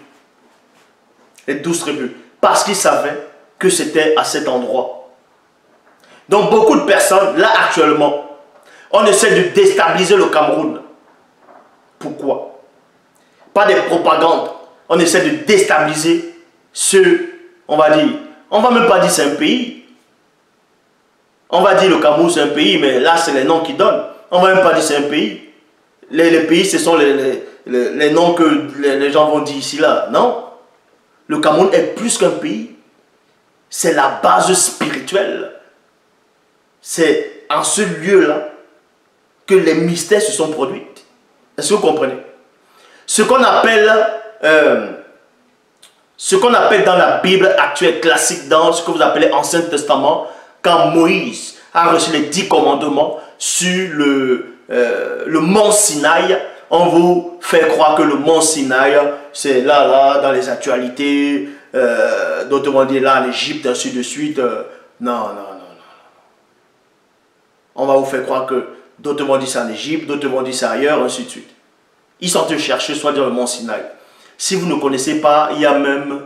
Les douze tribus. Parce qu'ils savaient que c'était à cet endroit. Donc beaucoup de personnes, là actuellement, on essaie de déstabiliser le Cameroun. Pourquoi? Pas des propagandes. On essaie de déstabiliser ce, on va dire, on va même pas dire c'est un pays. On va dire le Cameroun c'est un pays, mais là c'est les noms qui donnent. On va même pas dire c'est un pays. Les, pays, ce sont les, les noms que les, gens vont dire ici là. Non. Le Cameroun est plus qu'un pays. C'est la base spirituelle. C'est en ce lieu-là que les mystères se sont produits. Est-ce que vous comprenez? Ce qu'on appelle, euh, ce qu'on appelle dans la Bible actuelle classique, dans ce que vous appelez Ancien Testament, quand Moïse a reçu les dix commandements sur le, euh, le mont Sinaï, on vous fait croire que le mont Sinaï, c'est là, là, dans les actualités, euh, d'autres dit là en Égypte, ainsi de suite. Euh, non, non, non, non. On va vous faire croire que d'autres vont dire ça en Égypte, d'autres vont dire ça ailleurs, ainsi de suite. Ils sont en chercher soit dans le mont Sinaï. Si vous ne connaissez pas, il y a même,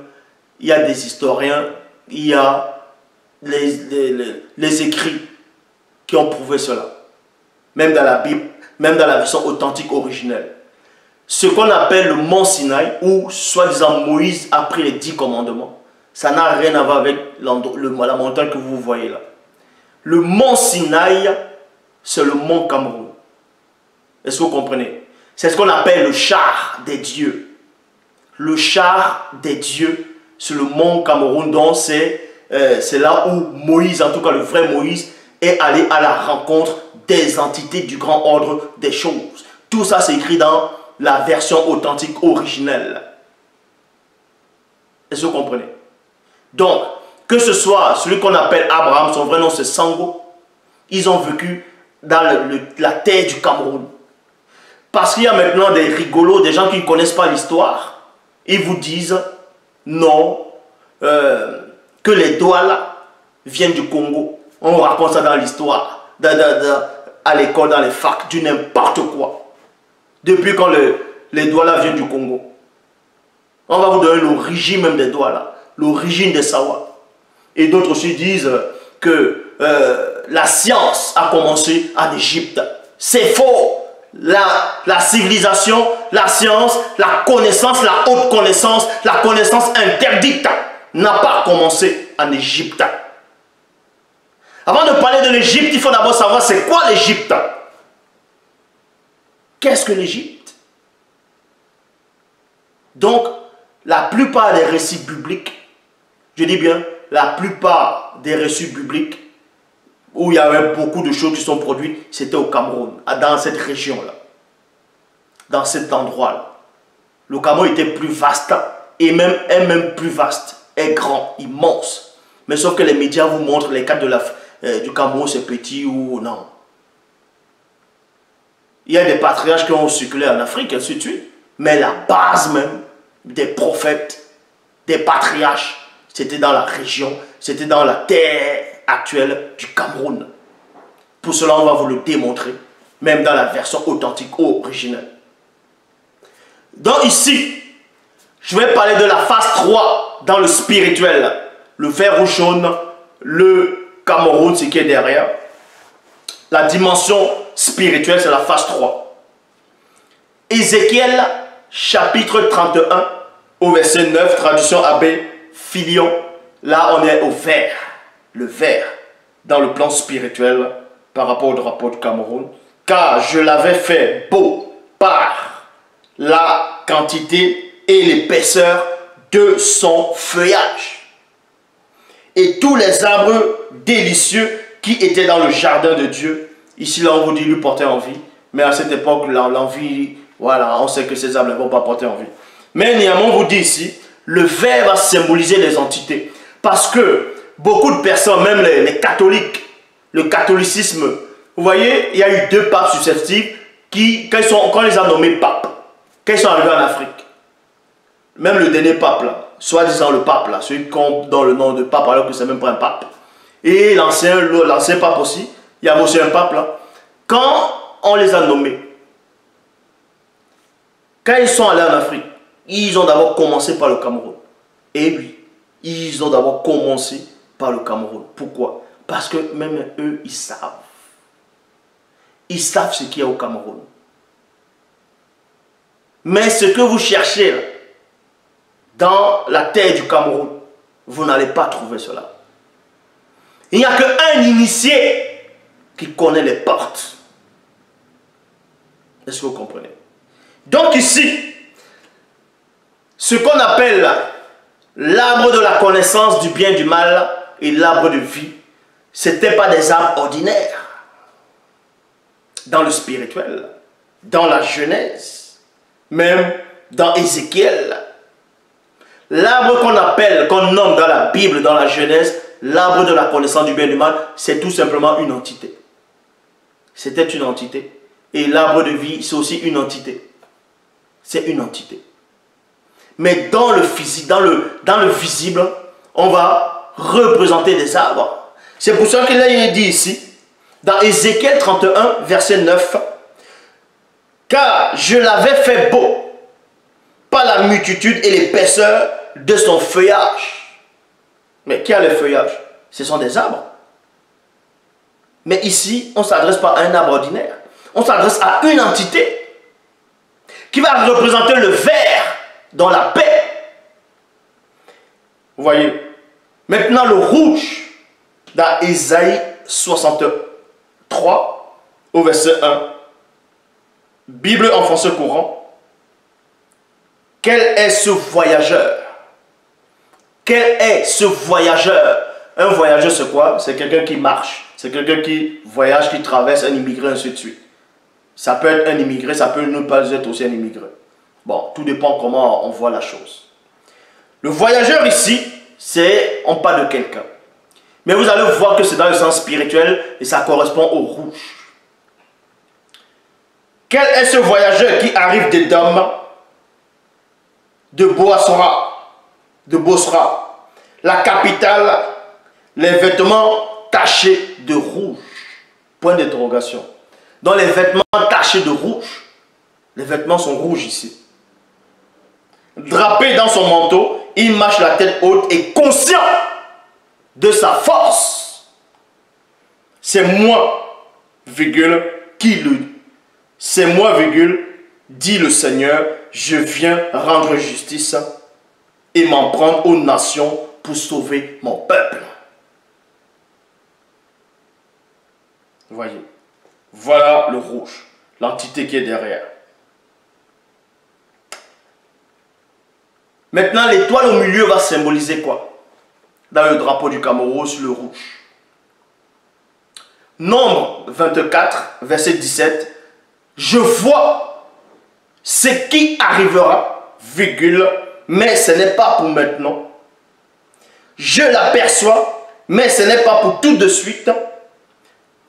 il y a des historiens, il y a les, les, les écrits qui ont prouvé cela. Même dans la Bible, même dans la version authentique originelle. Ce qu'on appelle le mont Sinaï, où soi-disant Moïse a pris les dix commandements, ça n'a rien à voir avec la montagne que vous voyez là. Le mont Sinaï, c'est le mont Cameroun. Est-ce que vous comprenez? C'est ce qu'on appelle le char des dieux. Le char des dieux, c'est le mont Cameroun, donc c'est euh, là où Moïse, en tout cas le vrai Moïse, est allé à la rencontre des entités du grand ordre des choses. Tout ça, c'est écrit dans la version authentique originelle. Est-ce que vous comprenez? Donc, que ce soit celui qu'on appelle Abraham, son vrai nom c'est Sango, ils ont vécu dans la terre du Cameroun. Parce qu'il y a maintenant des rigolos, des gens qui ne connaissent pas l'histoire. Ils vous disent non, euh, que les Douala viennent du Congo. On raconte ça dans l'histoire, à l'école, dans les facs, du n'importe quoi. Depuis quand les Douala viennent du Congo. On va vous donner l'origine même des Douala, l'origine des Sawa. Et d'autres aussi disent que euh, la science a commencé en Égypte. C'est faux. La, civilisation, la science, la connaissance, la haute connaissance, la connaissance interdite n'a pas commencé en Égypte. Avant de parler de l'Égypte, il faut d'abord savoir c'est quoi l'Égypte. Qu'est-ce que l'Égypte? Donc, la plupart des récits bibliques, je dis bien, la plupart des récits bibliques où il y avait beaucoup de choses qui sont produites, c'était au Cameroun, dans cette région-là, dans cet endroit-là. Le Cameroun était plus vaste et même est même plus vaste, est grand, immense. Mais sauf que les médias vous montrent les cartes de la, euh, du Cameroun, c'est petit ou non. Il y a des patriarches qui ont circulé en Afrique, ainsi de suite. Mais la base même des prophètes, des patriarches, c'était dans la région, c'était dans la terre actuelle du Cameroun. Pour cela, on va vous le démontrer, même dans la version authentique originelle. Donc ici, je vais parler de la phase 3 dans le spirituel. Le fer rouge jaune, le Cameroun, ce qui est derrière. La dimension spirituelle, c'est la phase 3. Ézéchiel, chapitre 31, au verset 9, traduction AB, Filion. Là, on est au vert. Le vert, dans le plan spirituel, par rapport au drapeau du Cameroun. Car je l'avais fait beau par la quantité et l'épaisseur de son feuillage. Et tous les arbres délicieux qui étaient dans le jardin de Dieu. Ici, là, on vous dit lui porter envie. Mais à cette époque, l'envie, voilà, on sait que ces arbres ne vont pas porter envie. Mais néanmoins, on vous dit ici, le vert va symboliser les entités. Parce que beaucoup de personnes, même les, catholiques, le catholicisme, vous voyez, il y a eu deux papes successifs qui, quand ils, sont, quand ils ont nommé papes, quand ils sont arrivés en Afrique, même le dernier pape là, soi-disant le pape là, celui qui compte dans le nom de pape alors que c'est même pas un pape, et l'ancien, pape aussi, il y a aussi un pape là, quand on les a nommés, quand ils sont allés en Afrique, ils ont d'abord commencé par le Cameroun. Et oui, ils ont d'abord commencé par le Cameroun. Pourquoi? Parce que même eux, ils savent. Ils savent ce qu'il y a au Cameroun. Mais ce que vous cherchez dans la terre du Cameroun, vous n'allez pas trouver cela. Il n'y a qu'un initié qui connaît les portes. Est-ce que vous comprenez? Donc ici, ce qu'on appelle l'arbre de la connaissance du bien du mal et l'arbre de vie, ce n'était pas des arbres ordinaires. Dans le spirituel, dans la Genèse, même dans Ézéchiel. L'arbre qu'on appelle, qu'on nomme dans la Bible, dans la Genèse, l'arbre de la connaissance du bien et du mal, c'est tout simplement une entité. C'était une entité. Et l'arbre de vie, c'est aussi une entité. C'est une entité. Mais dans le physique, dans le, dans le visible, on va représenter des arbres. C'est pour ça qu'il a dit ici, dans Ézéchiel 31, verset 9, Car je l'avais fait beau par la multitude et l'épaisseur de son feuillage. Mais qui a le feuillage? Ce sont des arbres. Mais ici, on ne s'adresse pas à un arbre ordinaire. On s'adresse à une entité qui va représenter le vert dans la paix. Vous voyez Maintenant, le rouge dans Isaïe 63 au verset 1. Bible en français courant. Quel est ce voyageur? Quel est ce voyageur? Un voyageur, c'est quoi? C'est quelqu'un qui marche. C'est quelqu'un qui voyage, qui traverse, un immigré, ainsi de suite. Ça peut être un immigré, ça peut ne pas être aussi un immigré. Bon, tout dépend comment on voit la chose. Le voyageur ici, c'est, on parle de quelqu'un. Mais vous allez voir que c'est dans le sens spirituel et ça correspond au rouge. Quel est ce voyageur qui arrive des dames de Boissora, de Bosra, la capitale, les vêtements tachés de rouge Point d'interrogation. Dans les vêtements tachés de rouge, les vêtements sont rouges ici drapé dans son manteau, il marche la tête haute et conscient de sa force. C'est moi, virgule, qui le C'est moi, virgule, dit le Seigneur, je viens rendre justice et m'en prendre aux nations pour sauver mon peuple. Voyez, voilà le rouge, l'entité qui est derrière. Maintenant, l'étoile au milieu va symboliser quoi? Dans le drapeau du Cameroun, le rouge. Nombre 24, verset 17. Je vois ce qui arrivera, virgule, mais ce n'est pas pour maintenant. Je l'aperçois, mais ce n'est pas pour tout de suite.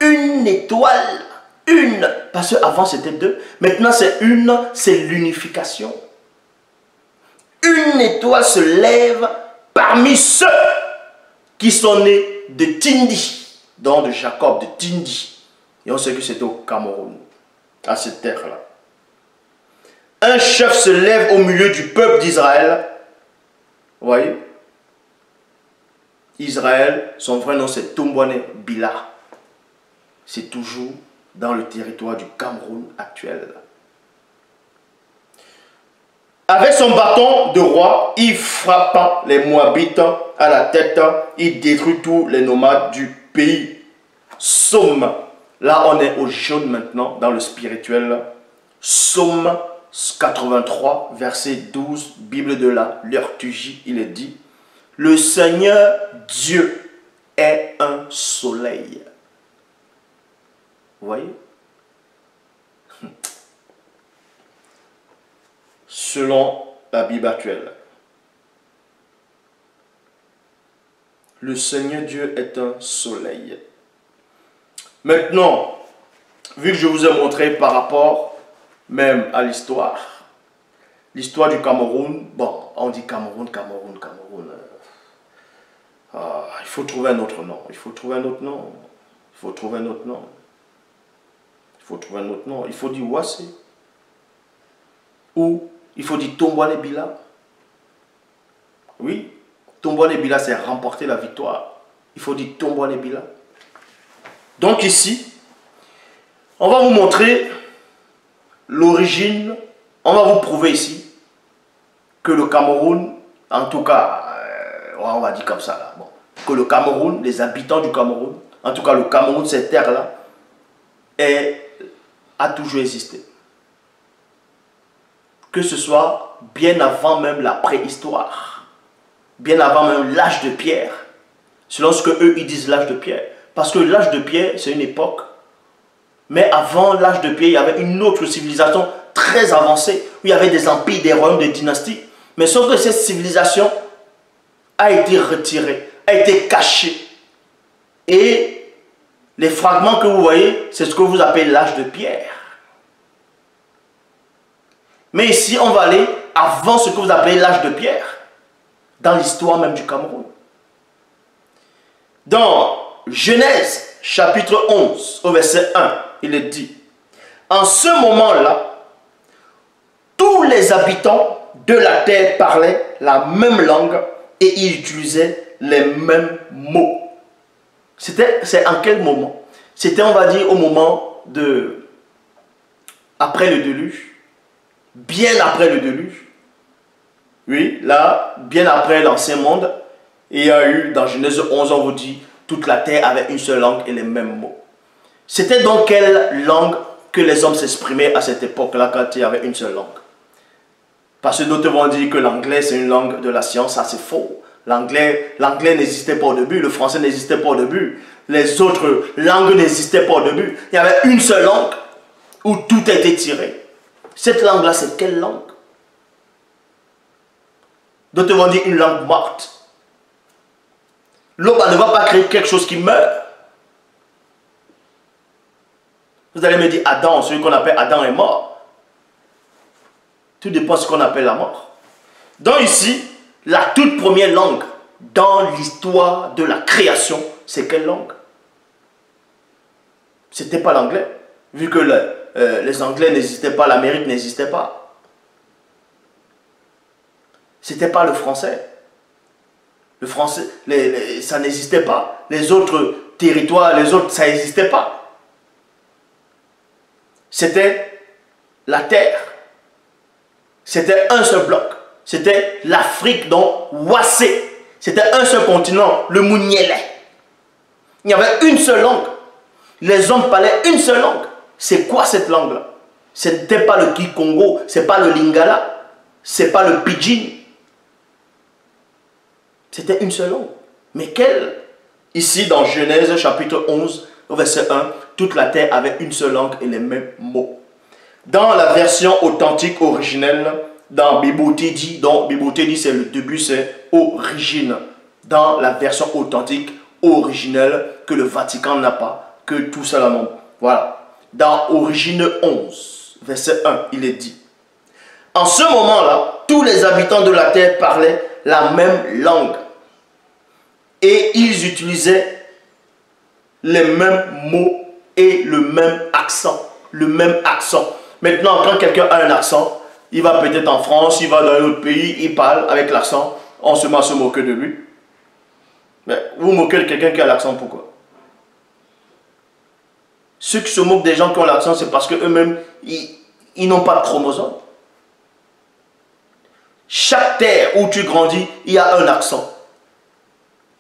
Une étoile, une, parce qu'avant c'était deux, maintenant c'est une, c'est l'unification une étoile se lève parmi ceux qui sont nés de Tindi, donc de Jacob, de Tindi. Et on sait que c'était au Cameroun, à cette terre-là. Un chef se lève au milieu du peuple d'Israël. Vous voyez? Israël, son vrai nom c'est Tumbwane Bila. C'est toujours dans le territoire du Cameroun actuel. Avec son bâton de roi, il frappa les Moabites à la tête, il détruit tous les nomades du pays. Somme, là on est au jaune maintenant, dans le spirituel. Somme 83, verset 12, Bible de la Liturgie, il est dit, le Seigneur Dieu est un soleil. Vous voyez? Selon la Bible actuelle. Le Seigneur Dieu est un soleil. Maintenant, vu que je vous ai montré par rapport même à l'histoire, l'histoire du Cameroun, bon, on dit Cameroun, Cameroun, Cameroun. Euh, ah, il faut trouver un autre nom. Il faut trouver un autre nom. Il faut trouver un autre nom. Il faut trouver un autre nom. Il faut dire Ouassé. Ou il faut dire Tombouane Bila. Oui, Tombouane Bila, c'est remporter la victoire. Il faut dire Tombouane Bila. Donc ici, on va vous montrer l'origine, on va vous prouver ici que le Cameroun, en tout cas, euh, on va dire comme ça, bon, que le Cameroun, les habitants du Cameroun, en tout cas le Cameroun, cette terre-là, a toujours existé. Que ce soit bien avant même la préhistoire, bien avant même l'âge de pierre, selon ce que eux ils disent l'âge de pierre. Parce que l'âge de pierre, c'est une époque mais avant l'âge de pierre, il y avait une autre civilisation très avancée, où il y avait des empires, des royaumes, des dynasties. Mais sauf que cette civilisation a été retirée, a été cachée. Et les fragments que vous voyez, c'est ce que vous appelez l'âge de pierre. Mais ici, on va aller avant ce que vous appelez l'âge de pierre, dans l'histoire même du Cameroun. Dans Genèse chapitre 11, au verset 1, il est dit, en ce moment-là, tous les habitants de la terre parlaient la même langue et ils utilisaient les mêmes mots. C'était, c'est en quel moment? C'était, on va dire, au moment de, après le déluge, bien après le déluge. Oui, là, bien après l'ancien monde, il y a eu, dans Genèse 11, on vous dit, toute la terre avait une seule langue et les mêmes mots. C'était dans quelle langue que les hommes s'exprimaient à cette époque-là quand il y avait une seule langue? Parce que d'autres vont dire que l'anglais c'est une langue de la science, ça c'est faux. L'anglais n'existait pas au début, le français n'existait pas au début, les autres langues n'existaient pas au début. Il y avait une seule langue où tout était tiré. Cette langue-là, c'est quelle langue? D'autres vont dire une langue morte. L'homme ne va pas créer quelque chose qui meurt. Vous allez me dire, Adam, celui qu'on appelle Adam est mort. Tout dépend de ce qu'on appelle la mort. Donc ici, la toute première langue dans l'histoire de la création, c'est quelle langue? C'était pas l'anglais. Vu que euh, les Anglais n'existaient pas, l'Amérique n'existait pas. C'était pas le français. Le français, ça n'existait pas. Les autres territoires, les autres, ça n'existait pas c'était la terre. C'était un seul bloc. C'était l'Afrique, donc Wassé. C'était un seul continent, le Mounielé. Il y avait une seule langue. Les hommes parlaient une seule langue. C'est quoi cette langue-là? Ce n'était pas le Kikongo, c'est pas le Lingala, c'est pas le Pidgin. C'était une seule langue. Mais quelle? Ici, dans Genèse chapitre 11, verset 1, toute la terre avait une seule langue et les mêmes mots. Dans la version authentique originelle, dans donc Bibouti dit c'est le début, c'est origine. Dans la version authentique originelle que le Vatican n'a pas, que tout ça là Voilà. Dans Origine 11, verset 1, il est dit. En ce moment-là, tous les habitants de la terre parlaient la même langue. Et ils utilisaient les mêmes mots et le même accent. Le même accent. Maintenant, quand quelqu'un a un accent, il va peut-être en France, il va dans un autre pays, il parle avec l'accent, on se met de lui. Mais vous moquez de quelqu'un qui a l'accent, pourquoi? Ceux qui se moquent des gens qui ont l'accent, c'est parce qu'eux-mêmes, ils, ils n'ont pas de chromosomes. Chaque terre où tu grandis, il y a un accent.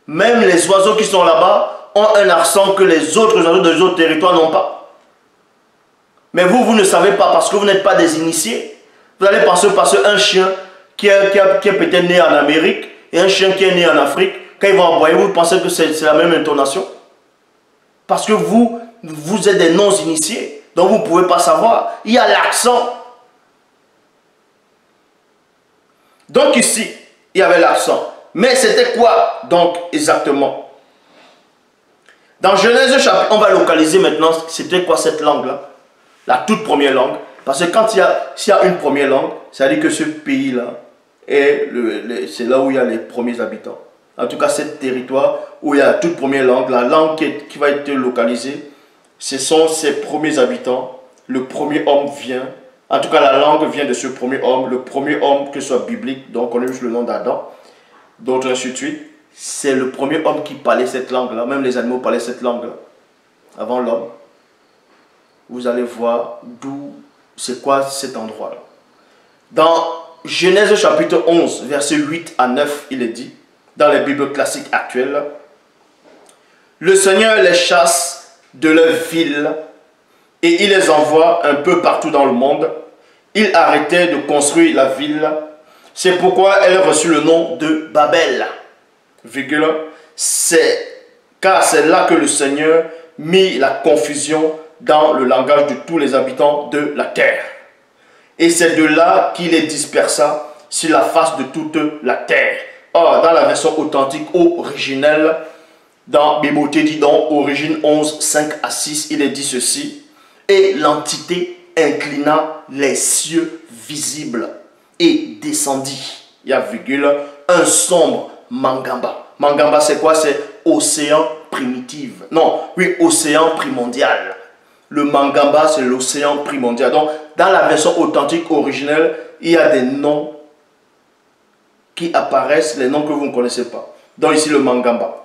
Même les oiseaux qui sont là-bas, ont un accent que les autres oiseaux des autres territoires n'ont pas. Mais vous, vous ne savez pas parce que vous n'êtes pas des initiés. Vous allez penser parce qu'un chien qui est, qui, peut-être né en Amérique et un chien qui est né en Afrique, quand il va envoyer, vous pensez que c'est la même intonation. Parce que vous, vous êtes des non-initiés. Donc vous ne pouvez pas savoir. Il y a l'accent. Donc ici, il y avait l'accent. Mais c'était quoi donc exactement? Dans Genèse chapitre, on va localiser maintenant, c'était quoi cette langue-là? La toute première langue. Parce que quand il y a, s'il y a une première langue, ça veut dire que ce pays-là, c'est là où il y a les premiers habitants. En tout cas, ce territoire où il y a la toute première langue, la langue qui va être localisée, ce sont ses premiers habitants. Le premier homme vient. En tout cas, la langue vient de ce premier homme. Le premier homme, que ce soit biblique, donc on a juste le nom d'Adam, d'autres ainsi de suite. C'est le premier homme qui parlait cette langue-là. Même les animaux parlaient cette langue-là. Avant l'homme. Vous allez voir d'où, c'est quoi cet endroit-là. Dans Genèse chapitre 11, verset 8 à 9, il est dit, dans les Bibles classiques actuelles, le Seigneur les chasse de leur ville et il les envoie un peu partout dans le monde. Il arrêtait de construire la ville. C'est pourquoi elle a reçu le nom de Babel. C'est car c'est là que le Seigneur mit la confusion dans le langage de tous les habitants de la terre. Et c'est de là qu'il les dispersa sur la face de toute la terre. Or, dans la version authentique originelle, dans Bimothée dit dans Origine 11, 5 à 6, il est dit ceci. Et l'entité inclina les cieux visibles et descendit. Il y a virgule, un sombre mangamba. Mangamba, c'est quoi? C'est océan primitif. Non, oui, océan primordial. Le mangamba, c'est l'océan primordial. Donc, dans la version authentique originelle, il y a des noms qui apparaissent, les noms que vous ne connaissez pas. Donc ici, le mangamba.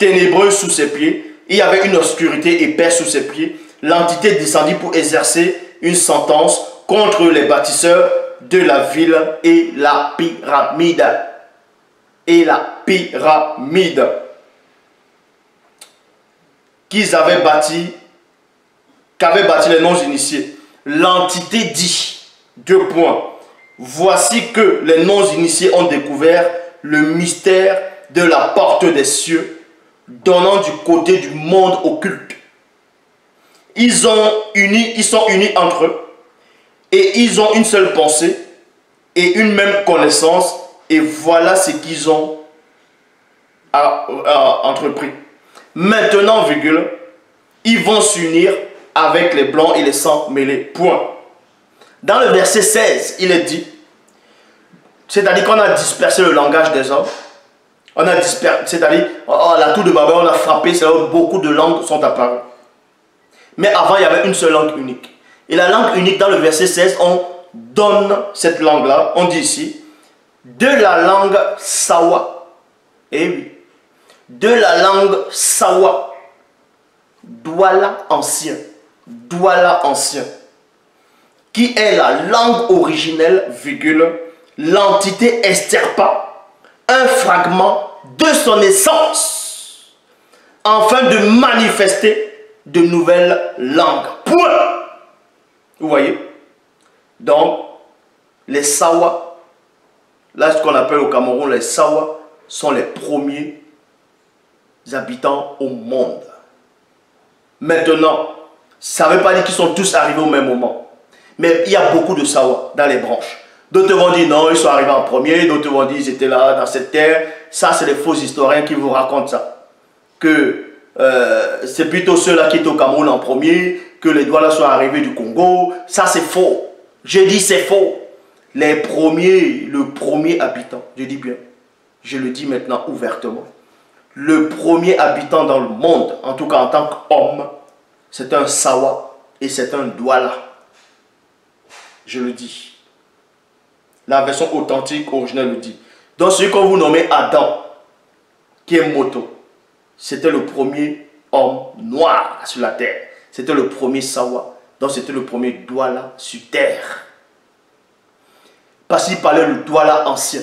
Ténébreux sous ses pieds, il y avait une obscurité épaisse sous ses pieds. L'entité descendit pour exercer une sentence contre les bâtisseurs de la ville et la pyramide. Et la pyramide qu'ils avaient bâti, qu'avaient bâti les non-initiés. L'entité dit, deux points, voici que les non-initiés ont découvert le mystère de la porte des cieux, donnant du côté du monde occulte. Ils, ils sont unis entre eux et ils ont une seule pensée et une même connaissance et voilà ce qu'ils ont entrepris. Maintenant, virgule, ils vont s'unir avec les blancs et les sangs mêlés. Point. Dans le verset 16, il est dit, c'est-à-dire qu'on a dispersé le langage des hommes. On a dispersé, c'est-à-dire, oh, oh, la tour de Babel, on a frappé, c'est là où beaucoup de langues sont apparues. Mais avant, il y avait une seule langue unique. Et la langue unique, dans le verset 16, on donne cette langue-là, on dit ici, de la langue Sawa. Eh oui de la langue Sawa, Douala ancien, Douala ancien, qui est la langue originelle, virgule, l'entité extirpa, un fragment de son essence, afin de manifester de nouvelles langues. Point. Vous voyez? Donc, les Sawa, là ce qu'on appelle au Cameroun les Sawa, sont les premiers habitants au monde. Maintenant, ça ne veut pas dire qu'ils sont tous arrivés au même moment. Mais il y a beaucoup de sawa dans les branches. D'autres vont dire non, ils sont arrivés en premier. D'autres vont dire ils étaient là dans cette terre. Ça, c'est les faux historiens qui vous racontent ça. Que euh, c'est plutôt ceux-là qui étaient au Cameroun en premier, que les là sont arrivés du Congo. Ça, c'est faux. Je dis c'est faux. Les premiers, le premier habitant, je dis bien, je le dis maintenant ouvertement, le premier habitant dans le monde, en tout cas en tant qu'homme, c'est un Sawa et c'est un Douala. Je le dis. La version authentique, originelle le dit. Donc celui qu'on vous nommez Adam, qui est moto, c'était le premier homme noir sur la terre. C'était le premier Sawa. Donc c'était le premier Douala sur terre. Parce qu'il parlait le Douala ancien.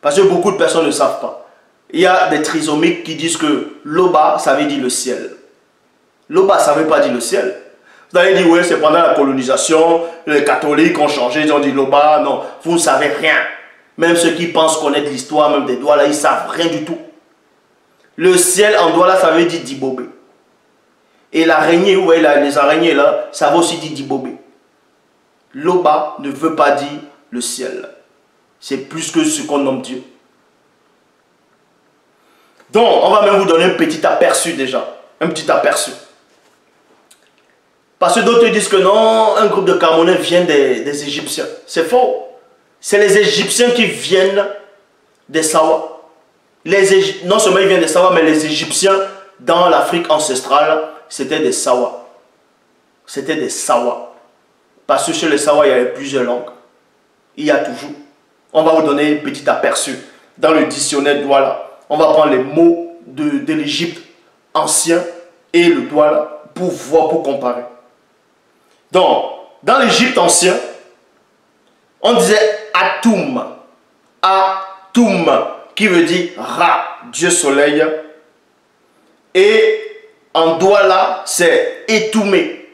Parce que beaucoup de personnes ne savent pas il y a des trisomiques qui disent que Loba, ça veut dire le ciel. Loba, ça ne veut pas dire le ciel. Allez dire, oui, c'est pendant la colonisation, les catholiques ont changé, ils ont dit Loba. Non, vous ne savez rien. Même ceux qui pensent connaître l'histoire, même des doigts là, ils savent rien du tout. Le ciel en là, ça veut dire Dibobé. Et l'araignée, là, les araignées là, ça veut aussi dire Dibobé. Loba ne veut pas dire le ciel. C'est plus que ce qu'on nomme Dieu. Donc, on va même vous donner un petit aperçu déjà. Un petit aperçu. Parce que d'autres disent que non, un groupe de Camerounais vient des, Égyptiens. C'est faux. C'est les Égyptiens qui viennent des Sawa. Non seulement ils viennent des Sawa, mais les Égyptiens dans l'Afrique ancestrale, c'était des Sawa. C'était des Sawa. Parce que chez les Sawa, il y avait plusieurs langues. Il y a toujours. On va vous donner un petit aperçu dans le dictionnaire Douala. On va prendre les mots de, de l'Égypte ancien et le Douala pour voir, pour comparer. Donc, dans l'Égypte ancien, on disait Atum. Atum, qui veut dire Ra, Dieu soleil. Et en Douala, c'est Etumé,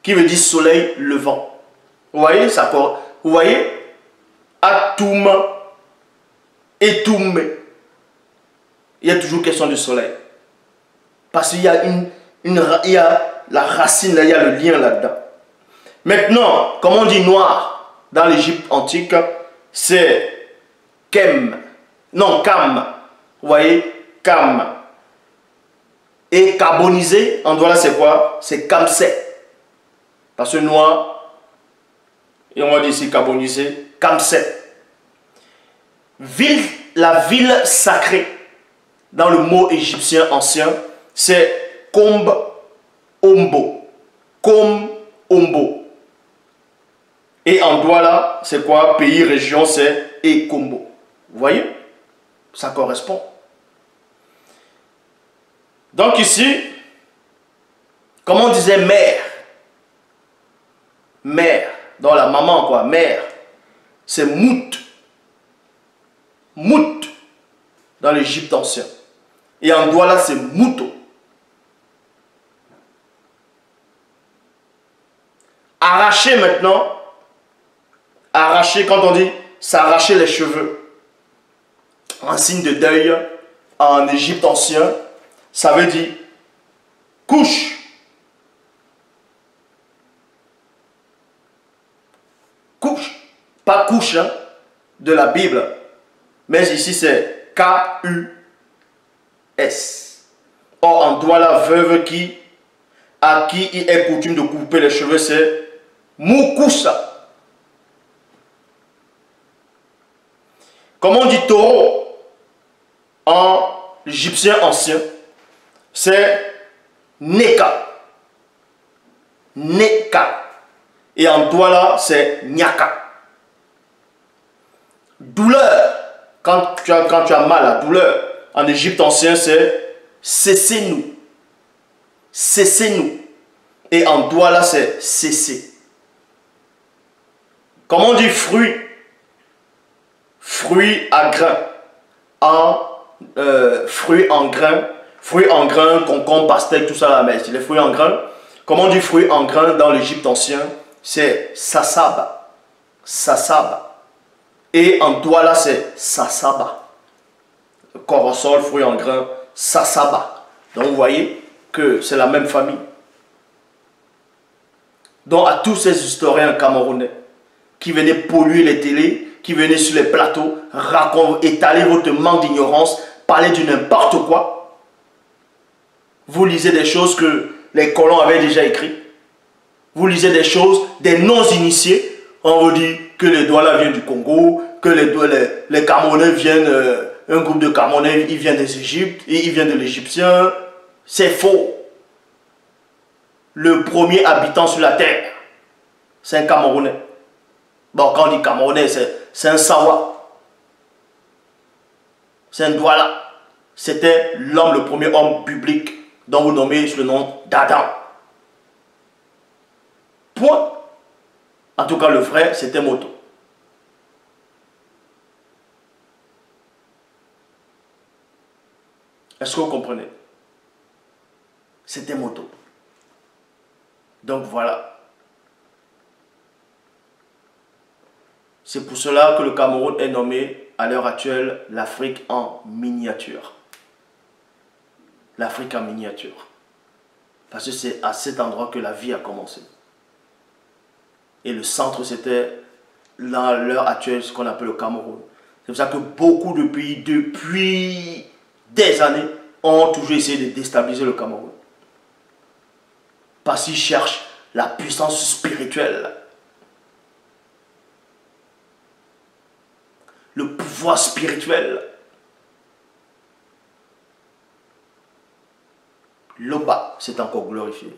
qui veut dire soleil levant. Vous voyez ça Vous voyez? Atum, Etumé. Il y a toujours question du soleil. Parce qu'il y a une, une, il y a la racine, il y a le lien là-dedans. Maintenant, comme on dit noir dans l'Égypte antique, c'est Kem. Non, Kam. Vous voyez Kam. Et carbonisé, en là c'est quoi? C'est Kamse. Parce que noir, et on va dire ici carbonisé, Kamse. Ville, la ville sacrée, dans le mot égyptien ancien, c'est Komb Ombo. Comme Ombo. Et en Douala, c'est quoi? Pays, région, c'est Ekombo. Vous voyez? Ça correspond. Donc ici, comme on disait mère, mère, dans la maman quoi, mère, c'est mout. Mout dans l'Égypte ancien. Et en Douala, c'est mouto. Arracher maintenant, arracher, quand on dit s'arracher les cheveux, en signe de deuil, en Égypte ancien, ça veut dire couche. Couche, pas couche hein, de la Bible, mais ici c'est K-U-S. Or, en doit la veuve qui, à qui il est coutume de couper les cheveux, c'est Mukusa. Comme on dit taureau en égyptien ancien, c'est Neka. Neka. Et en Douala, c'est Nyaka. Douleur. Quand tu, as, quand tu as mal, la douleur. En Égypte ancien, c'est cessez-nous. Cessez-nous. Et en Douala, c'est cessez. Comment on dit fruit? Fruit à grain. Euh, fruit en grain. Fruit en grain, concombre, pastèque, tout ça là, mais c'est les fruits en grain. Comment on dit fruit en grain dans l'Égypte ancien? C'est sasaba. Sasaba. Et en là c'est sasaba. Corosol, fruit en grain, sasaba. Donc vous voyez que c'est la même famille. Donc à tous ces historiens camerounais, qui venaient polluer les télés, qui venaient sur les plateaux, étaler votre manque d'ignorance, parler de n'importe quoi. Vous lisez des choses que les colons avaient déjà écrites. Vous lisez des choses des non-initiés. On vous dit que les Douala viennent du Congo, que les, les, les Camerounais viennent, euh, un groupe de Camerounais, ils viennent des Égyptes, et ils viennent de l'Égyptien. C'est faux. Le premier habitant sur la terre, c'est un Camerounais. Bon, quand on dit Camerounais, c'est un Sawa. C'est un Douala. C'était l'homme, le premier homme public dont vous nommez le nom d'Adam. Point. En tout cas, le vrai, c'était Moto. Est-ce que vous comprenez? C'était Moto. Donc voilà. C'est pour cela que le Cameroun est nommé à l'heure actuelle l'Afrique en miniature. L'Afrique en miniature. Parce que c'est à cet endroit que la vie a commencé. Et le centre, c'était à l'heure actuelle ce qu'on appelle le Cameroun. C'est pour ça que beaucoup de pays, depuis des années, ont toujours essayé de déstabiliser le Cameroun. Parce qu'il cherche la puissance spirituelle. Le pouvoir spirituel. Loba s'est encore glorifié.